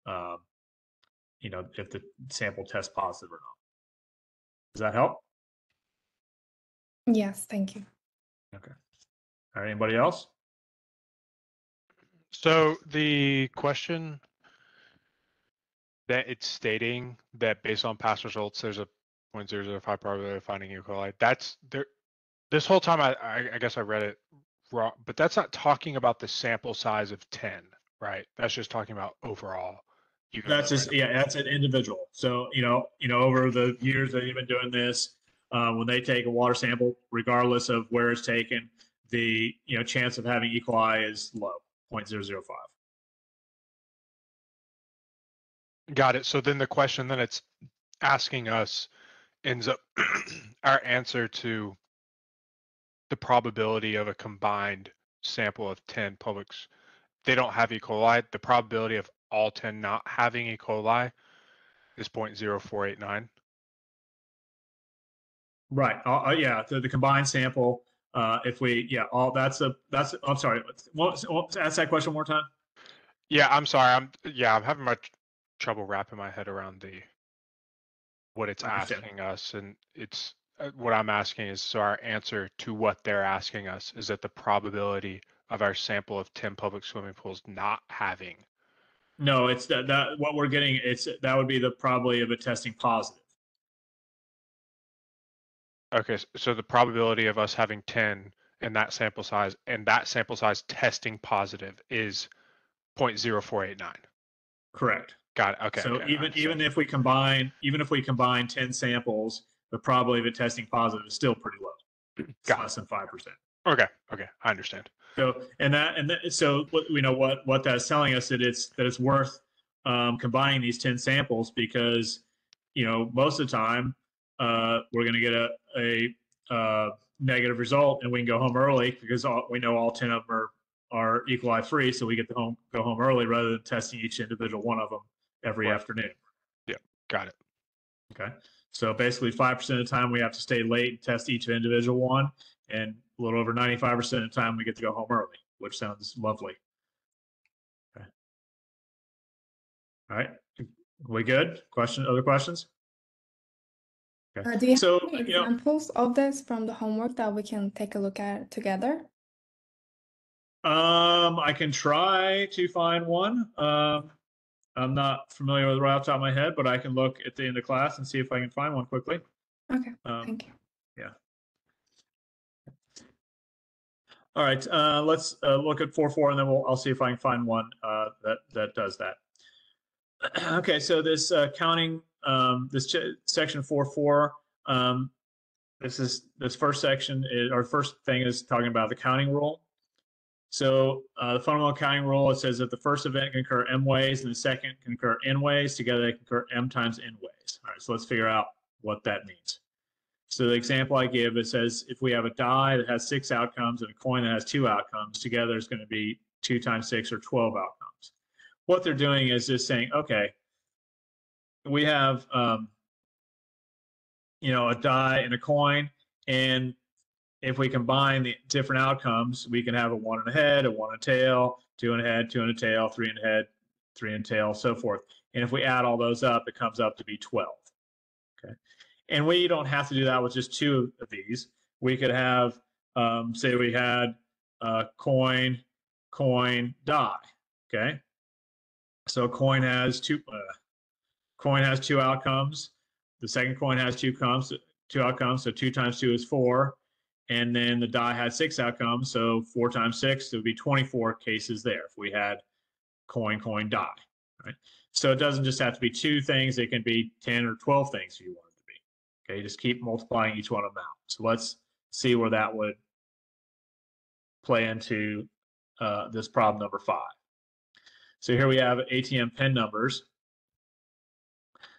um, you know, if the sample tests positive or not. Does that help? Yes, thank you. Okay. All right, anybody else? So the question that it's stating that based on past results, there's a 0.005 probability of finding equal I. That's there. This whole time, I, I I guess I read it wrong, but that's not talking about the sample size of 10, right? That's just talking about overall. even That's just random- yeah, that's an individual. So you know, you know, over the years that you've been doing this, uh, when they take a water sample, regardless of where it's taken, the you know chance of having E. coli is low, 0.005. Got it. So then the question then it's asking us ends up our answer to the probability of a combined sample of 10 publics. They don't have E. coli. The probability of all 10 not having E. coli is 0.0489. Right. Uh, uh, yeah. The, the combined sample. Uh, if we, yeah, all that's a that's. I'm sorry. What, what, ask that question one more time. Yeah, I'm sorry. I'm yeah, I'm having much trouble wrapping my head around the what it's asking us, and it's uh, what I'm asking is so our answer to what they're asking us is that the probability of our sample of 10 public swimming pools not having No, it's that that what we're getting. It's that would be the probability of it testing positive. Okay so the probability of us having 10 in that sample size and that sample size testing positive is 0.0489 Correct. got it okay so okay, even even if we combine even if we combine 10 samples, the probability of it testing positive is still pretty low. It's Got it. less than five percent. okay okay i understand So and that and that, so what we know what what that's telling us that it's that it's worth um, combining these ten samples because you know most of the time uh, we're going to get a a uh, negative result and we can go home early because all, we know all ten of them are are E. coli free, so we get to home go home early rather than testing each individual one of them every Right. afternoon. Yeah, got it Okay. So basically, five percent of the time we have to stay late and test each individual one, and a little over ninety-five percent of the time we get to go home early, which sounds lovely. Okay. All right. We good? Question? Other questions? Okay. Uh, do you So, have any you know- examples of this from the homework that we can take a look at together? Um, I can try to find one. Um, I'm not familiar with it right off the top of my head, but I can look at the end of class and see if I can find one quickly. Okay, Um, thank you. Yeah. All right, uh, let's uh, look at four four, and then we'll I'll see if I can find one uh, that that does that. okay, so this uh, counting um, this ch- section four four. Um, this is this first section is our first thing is talking about the counting rule. So uh, the fundamental counting rule it says that the first event can occur m ways and the second can occur n ways. Together they can occur m times n ways. All right, so let's figure out what that means. So the example I give, it says if we have a die that has six outcomes and a coin that has two outcomes, together it's going to be two times six or 12 outcomes. What they're doing is just saying, okay, we have, um, you know, a die and a coin, and if we combine the different outcomes, we can have a one and a head, a one and a tail, two and a head, two and a tail, three and a head, three and a tail, so forth. And if we add all those up, it comes up to be 12. Okay. And we don't have to do that with just two of these. We could have, um, say we had uh, coin, coin, die. Okay. So a coin has two, uh, coin has two outcomes. The second coin has two comes, two outcomes. So two times two is four. And then the die had six outcomes. So four times six, it would be 24 cases there if we had coin, coin, die. Right. So it doesn't just have to be two things. It can be 10 or 12 things if you want it to be. Okay, you just keep multiplying each one of them out. So let's see where that would play into uh, this problem number five. So here we have ATM pin numbers.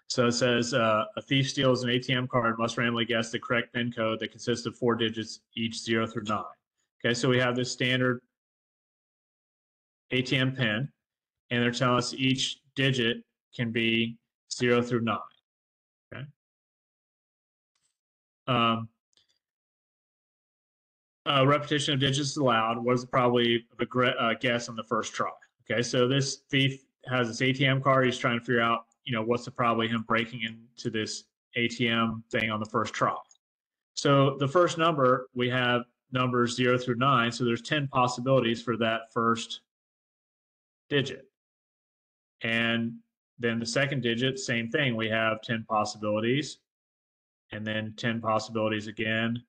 So it says uh, a thief steals an ATM card, must randomly guess the correct pin code that consists of four digits, each zero through nine. Okay, so we have this standard ATM pin, and they're telling us each digit can be zero through nine. Okay. Um, uh, repetition of digits allowed. What is the probability of a uh, guess on the first try? Okay, so this thief has this ATM card. He's trying to figure out, you know, what's the probability of him breaking into this ATM thing on the first try. So the first number we have numbers zero through nine. So there's ten possibilities for that first digit. And then the second digit, same thing. We have 10 possibilities and then 10 possibilities again.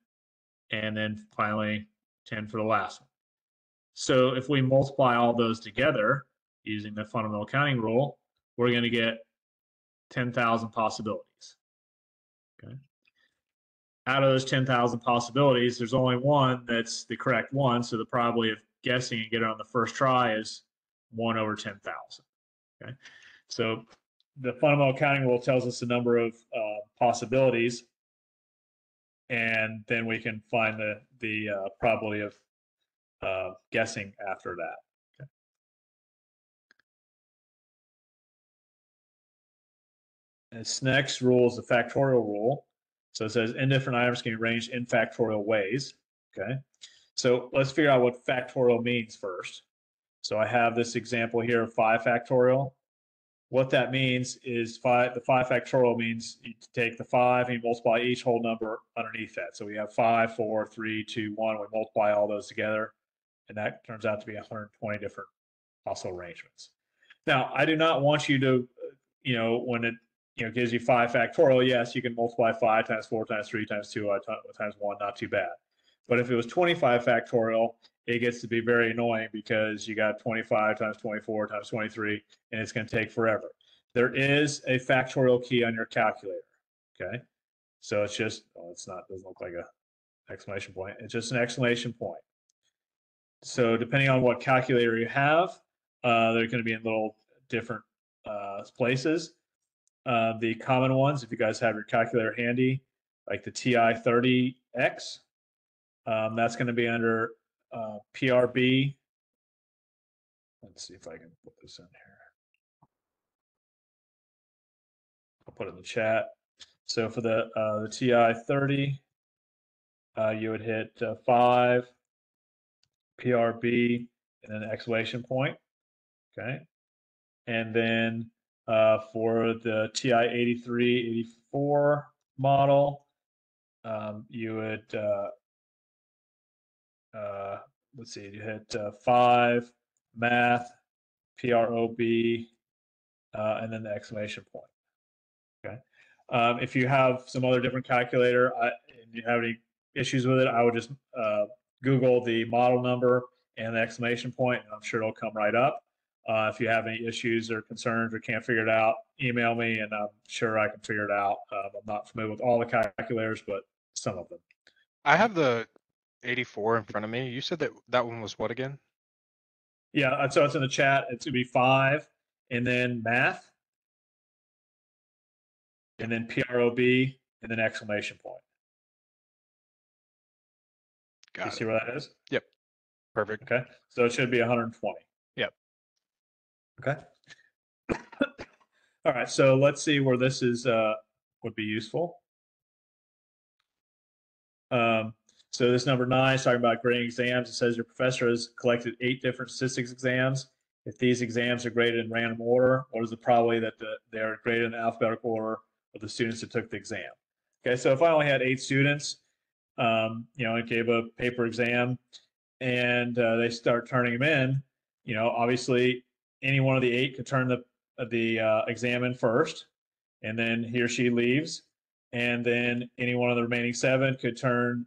And then finally 10 for the last one. So if we multiply all those together using the fundamental counting rule, we're going to get 10,000 possibilities. Okay. out of those 10,000 possibilities, there's only one that's the correct one. So the probability of guessing and getting it on the first try is one over 10,000. Okay. So the fundamental counting rule tells us the number of uh, possibilities, and then we can find the the uh, probability of uh, guessing after that. This next rule is the factorial rule. So it says indifferent items can be arranged in factorial ways. Okay. So let's figure out what factorial means first. So I have this example here of 5 factorial. What that means is five, the 5 factorial means you take the 5 and you multiply each whole number underneath that. So we have 5, 4, 3, 2, 1. We multiply all those together, and that turns out to be 120 different possible arrangements. Now, I do not want you to, uh, you know, when it you know gives you 5 factorial, yes, you can multiply 5 times 4 times 3 times 2 uh, times 1, not too bad. But if it was 25 factorial, it gets to be very annoying because you got 25 times 24 times 23, and it's going to take forever. There is a factorial key on your calculator. Okay. So it's just, oh, it's not, doesn't look like a exclamation point. It's just an exclamation point. So depending on what calculator you have, uh, they're going to be in little different uh, places. Uh, the common ones, if you guys have your calculator handy, like the TI-30X, um, that's going to be under uh, PRB. Let's see if I can put this in here. I'll put it in the chat. So for the uh, the TI 30, uh, you would hit uh, five PRB and then exclamation point. Okay, and then uh, for the TI 83, 84 model, um, you would uh, uh, let's see, you hit uh, five, math, PROB, uh, and then the exclamation point. Okay. Um, if you have some other different calculator I, and you have any issues with it, I would just uh, Google the model number and the exclamation point, and I'm sure it'll come right up. Uh, if you have any issues or concerns or can't figure it out, email me, and I'm sure I can figure it out. Um, I'm not familiar with all the calculators, but some of them. I have the 84 in front of me. You said that that one was what again? Yeah, uh, so it's in the chat. It's gonna be five, and then math, and then PROB, and then exclamation point. Got you it. see where that is? Yep. Perfect. Okay, so it should be 120. Okay. All right, so let's see where this is uh, would be useful. Um, so this number nine is talking about grading exams. It says your professor has collected eight different statistics exams. If these exams are graded in random order, what is the probability that the, they are graded in alphabetical order of the students that took the exam? Okay, so if I only had eight students, um, you know, and gave a paper exam, and uh, they start turning them in, you know, obviously any one of the eight could turn the the uh, exam in first, and then he or she leaves, and then any one of the remaining seven could turn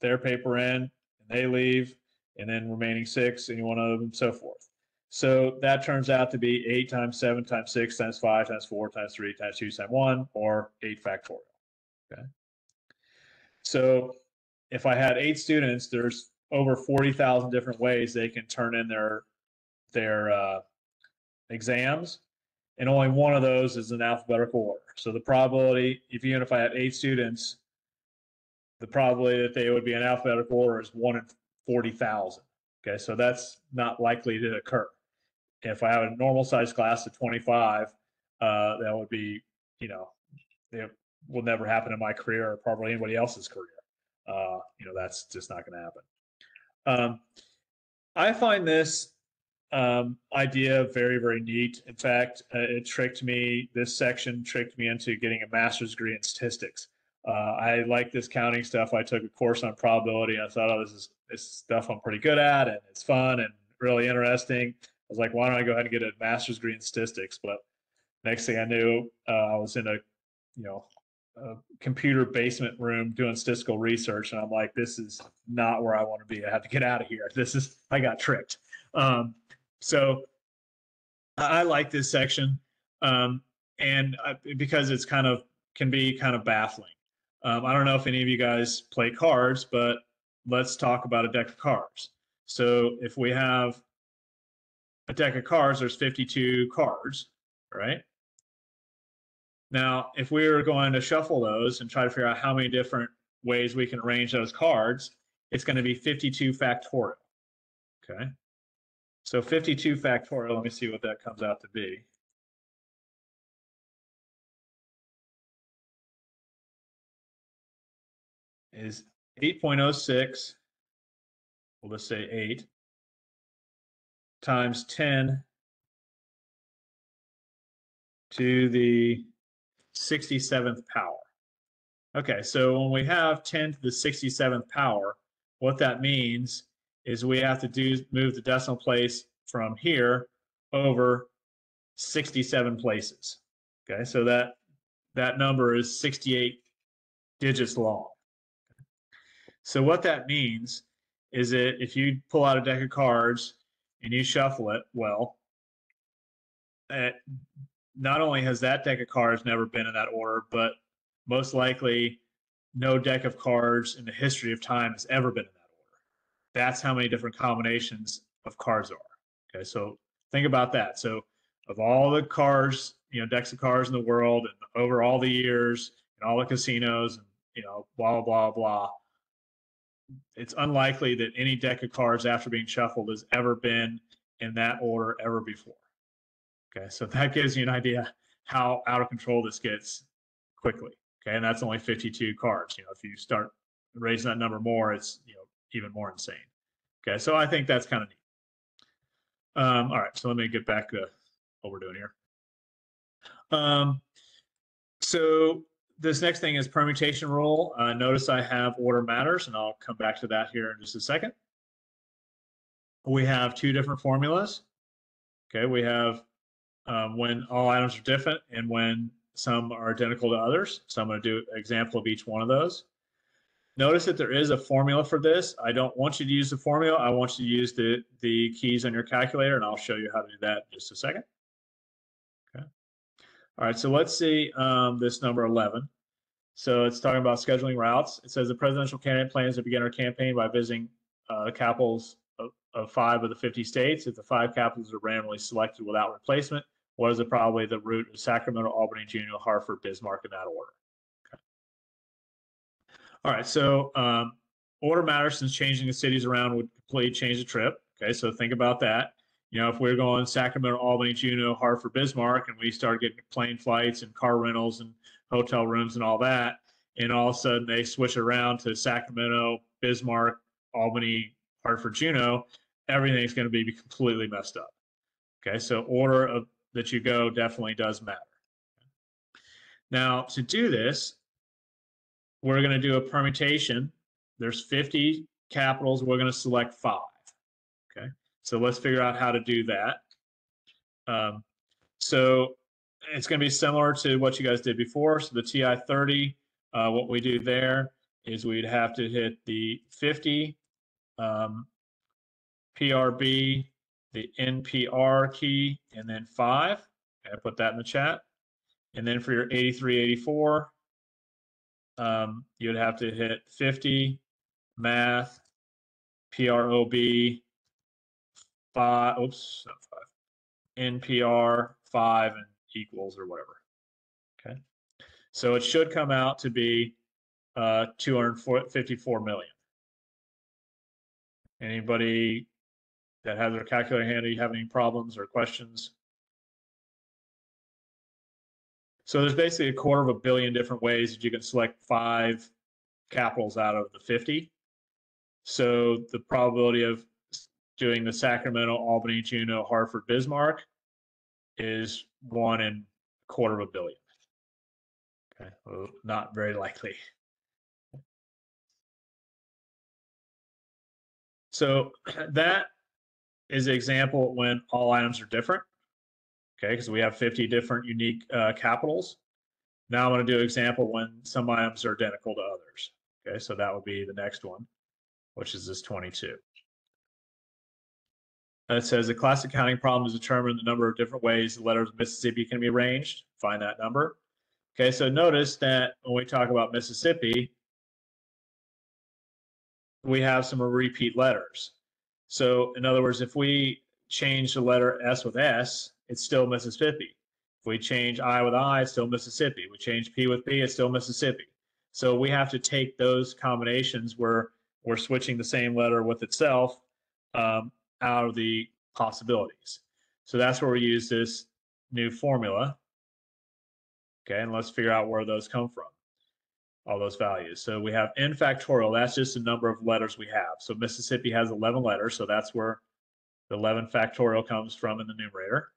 their paper in, and they leave, and then remaining six, any one of them, so forth. So that turns out to be eight times seven times six times five times four times three times two times one, or eight factorial. Okay. So if I had eight students, there's over 40,000 different ways they can turn in their their uh, exams, and only one of those is in alphabetical order. So the probability, if even if I had eight students, the probability that they would be in alphabetical order is one in 40,000. Okay, so that's not likely to occur. If I have a normal size class of 25, uh, that would be, you know, it will never happen in my career or probably anybody else's career. Uh, you know, that's just not going to happen. Um, I find this um, idea very, very neat. In fact, uh, it tricked me, this section tricked me into getting a master's degree in statistics. Uh, I like this counting stuff. I took a course on probability. I thought, oh, this is this stuff I'm pretty good at, and it's fun and really interesting. I was like, why don't I go ahead and get a master's degree in statistics? But next thing I knew, uh, I was in a, you know, a computer basement room doing statistical research, and I'm like, this is not where I want to be. I have to get out of here. This is I got tricked. Um, so I, like this section, um, and I, because it's kind of can be kind of baffling. um, I don't know if any of you guys play cards, but let's talk about a deck of cards. So if we have a deck of cards, there's 52 cards, right? Now, if we were going to shuffle those and try to figure out how many different ways we can arrange those cards, it's going to be 52 factorial. Okay. So 52 factorial, let me see what that comes out to be. Is 8.06, we'll just say 8, times 10 to the 67th power. Okay, so when we have 10 to the 67th power, what that means is we have to do move the decimal place from here over 67 places. Okay, so that that number is 68 digits long. So what that means is that if you pull out a deck of cards and you shuffle it, well, uh, not only has that deck of cards never been in that order, but most likely no deck of cards in the history of time has ever been in that. That's how many different combinations of cards are. Okay, so think about that. So of all the cards, you know, decks of cards in the world and over all the years and all the casinos and you know, blah blah blah. It's unlikely that any deck of cards after being shuffled has ever been in that order ever before. Okay, so that gives you an idea how out of control this gets quickly. Okay, and that's only 52 cards. You know, if you start raising that number more, it's you know even more insane. Okay, so I think that's kind of neat. Um, all right, so let me get back to what we're doing here. Um, so this next thing is permutation rule. Uh, notice I have order matters, and I'll come back to that here in just a second. We have two different formulas. Okay, we have um, when all items are different and when some are identical to others. So I'm going to do an example of each one of those. Notice that there is a formula for this. I don't want you to use the formula. I want you to use the, the keys on your calculator, and I'll show you how to do that in just a second. Okay. All right, so let's see um, this number 11. So it's talking about scheduling routes. It says the presidential candidate plans to begin our campaign by visiting uh, the capitals of, of five of the 50 states. If the five capitals are randomly selected without replacement, what is the probably the route of Sacramento, Albany, Juneau, Hartford, Bismarck in that order? All right, so um, order matters since changing the cities around would completely change the trip. Okay, so think about that. You know, if we're going Sacramento, Albany, Juneau, Hartford, Bismarck, and we start getting plane flights and car rentals and hotel rooms and all that, and all of a sudden they switch around to Sacramento, Bismarck, Albany, Hartford, Juneau, everything's going to be completely messed up. Okay, so order of that you go definitely does matter. Now, to do this, we're going to do a permutation. There's 50 capitals. We're going to select five. Okay, so let's figure out how to do that. Um, so it's going to be similar to what you guys did before. So the TI 30, uh, what we do there is we'd have to hit the 50 um, PRB the NPR key, and then five. I put that in the chat. And then for your 8384, um, you would have to hit 50, math, PROB, five, oops, not five, NPR, five, and equals or whatever. Okay. So it should come out to be uh, 254 million. Anybody that has their calculator handy have any problems or questions? So there's basically a quarter of a billion different ways that you can select five capitals out of the 50. So the probability of doing the Sacramento, Albany, Juneau, Hartford, Bismarck is one in a quarter of a billion. Okay, well, not very likely. So that is an example when all items are different. Okay, because we have 50 different unique uh, capitals. Now I'm going to do an example when some items are identical to others. Okay, so that would be the next one, which is this 22. it says the classic counting problem is determine the number of different ways the letters of Mississippi can be arranged. Find that number. Okay, so notice that when we talk about Mississippi, we have some repeat letters. So in other words, if we change the letter S with S, it's still Mississippi. If we change I with I, it's still Mississippi. We change P with P, it's still Mississippi. So we have to take those combinations where we're switching the same letter with itself um, out of the possibilities. So that's where we use this new formula. Okay, and let's figure out where those come from, all those values. So we have n factorial, that's just the number of letters we have. So Mississippi has 11 letters, so that's where the 11 factorial comes from in the numerator.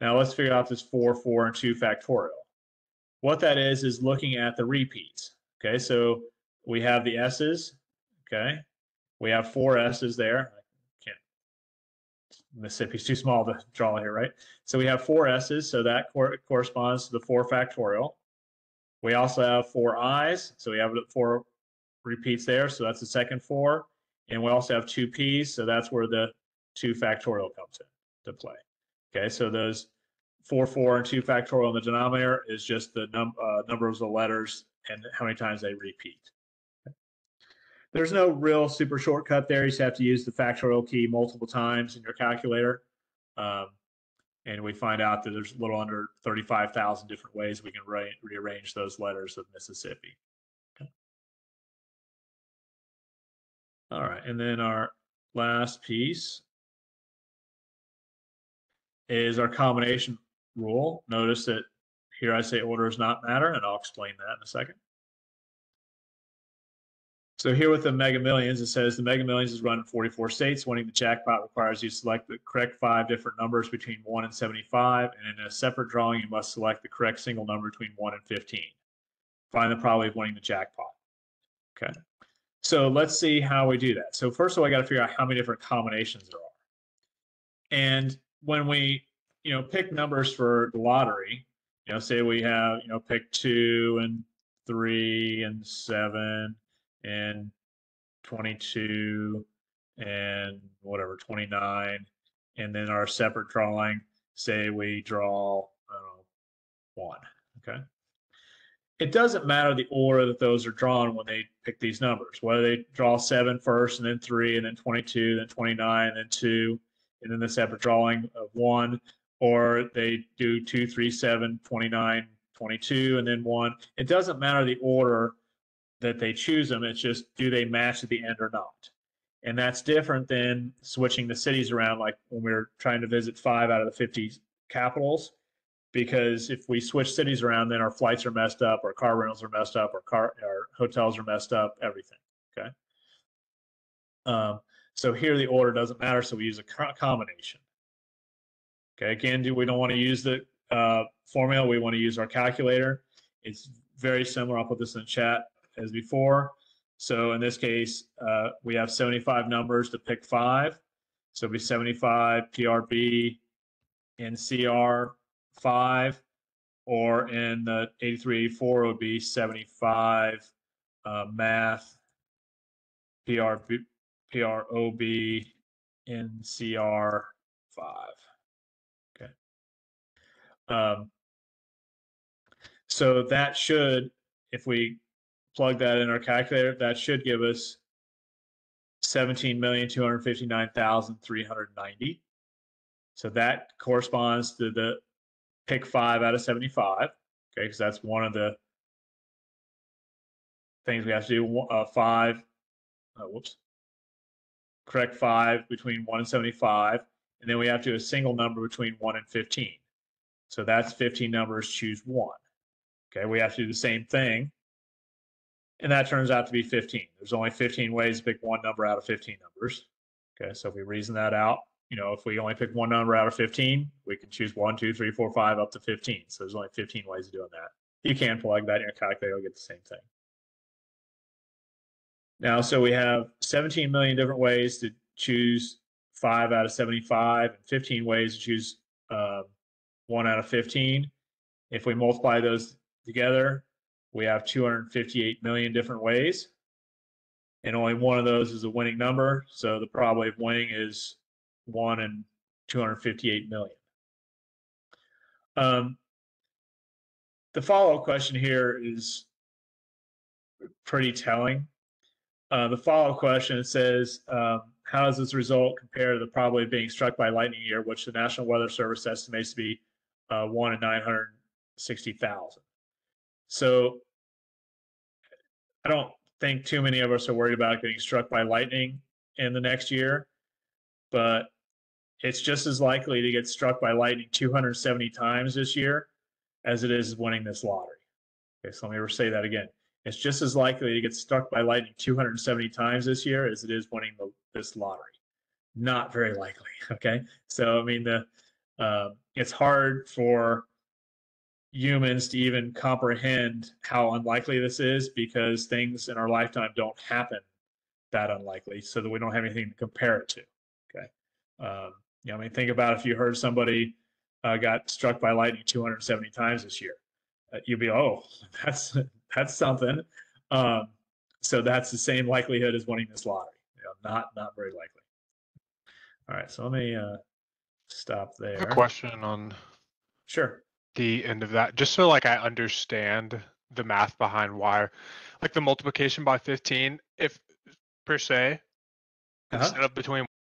Now let's figure out this 4, 4, and 2 factorial. What that is, is looking at the repeats. Okay, so we have the S's, okay? We have four S's there. I can't, Mississippi's too small to draw here, right? So we have four S's, so that cor corresponds to the four factorial. We also have four I's, so we have four repeats there, so that's the second four. And we also have two P's, so that's where the two factorial comes in to play. Okay, so those four, four, and two factorial in the denominator is just the num uh, numbers of the letters and how many times they repeat. There's no real super shortcut there. You just have to use the factorial key multiple times in your calculator. Um, and we find out that there's a little under 35,000 different ways we can re rearrange those letters of Mississippi. Okay. All right, and then our last piece is our combination rule. Notice that here I say order does not matter, and I'll explain that in a second. So here with the Mega Millions, it says the Mega Millions is run in 44 states. Winning the jackpot requires you select the correct five different numbers between 1 and 75. And in a separate drawing, you must select the correct single number between 1 and 15. Find the probability of winning the jackpot. Okay. So let's see how we do that. So first of all, I got to figure out how many different combinations there are. And when we, you know, pick numbers for the lottery, you know, say we have, you know, pick two and three and seven and 22 and whatever 29 and then our separate drawing say we draw one okay? It doesn't matter the order that those are drawn when they pick these numbers whether they draw seven first and then three and then 22 then 29 and then two and then the separate drawing of one or they do two three seven 29 22 and then one it doesn't matter the order that they choose them. It's just do they match at the end or not? And that's different than switching the cities around, like when we are trying to visit five out of the 50 capitals. Because if we switch cities around, then our flights are messed up, our car rentals are messed up, our car, our hotels are messed up, everything. Okay. Um, so here the order doesn't matter, so we use a combination. Okay. Again, we don't want to use the uh, formula? We want to use our calculator. It's very similar. I'll put this in the chat as before. So in this case, uh, we have 75 numbers to pick five. So it'll be 75 PRB nCr five, or in the 8384 would be 75 uh, math PRB, PROB in CR five. Okay. Um, so that should, if we plug that in our calculator, that should give us 17,259,390. So that corresponds to the pick five out of 75. Okay, because that's one of the things we have to do. Uh, five, uh, whoops, correct five between one and 75. And then we have to do a single number between one and 15. So that's 15 numbers, choose one. Okay, we have to do the same thing and that turns out to be 15. There's only 15 ways to pick one number out of 15 numbers. Okay, so if we reason that out, you know, if we only pick one number out of 15, we can choose one, two, three, four, five, up to 15. So there's only 15 ways of doing that. You can plug that in your calculator, you'll get the same thing. Now, so we have 17 million different ways to choose five out of 75 and 15 ways to choose uh, one out of 15. If we multiply those together, we have 258 million different ways, and only one of those is a winning number. So the probability of winning is one in 258 million. Um, the follow-up question here is pretty telling. Uh, the follow-up question says, um, how does this result compare to the probability of being struck by lightning year, which the National Weather Service estimates to be uh, one in 960,000? So I don't think too many of us are worried about getting struck by lightning in the next year, but it's just as likely to get struck by lightning 270 times this year as it is winning this lottery. Okay, so let me say that again. It's just as likely to get struck by lightning 270 times this year as it is winning the, this lottery. Not very likely. Okay, so I mean the uh, it's hard for humans to even comprehend how unlikely this is because things in our lifetime don't happen that unlikely, so that we don't have anything to compare it to. Okay, um, you know, I mean, think about if you heard somebody uh, got struck by lightning 270 times this year, uh, you'd be, oh, that's that's something. Um, so that's the same likelihood as winning this lottery. You know, not not very likely. All right, so let me uh, stop there. A question on Sure. the end of that, just so like I understand the math behind why, like the multiplication by 15, if per se, Uh-huh. instead of between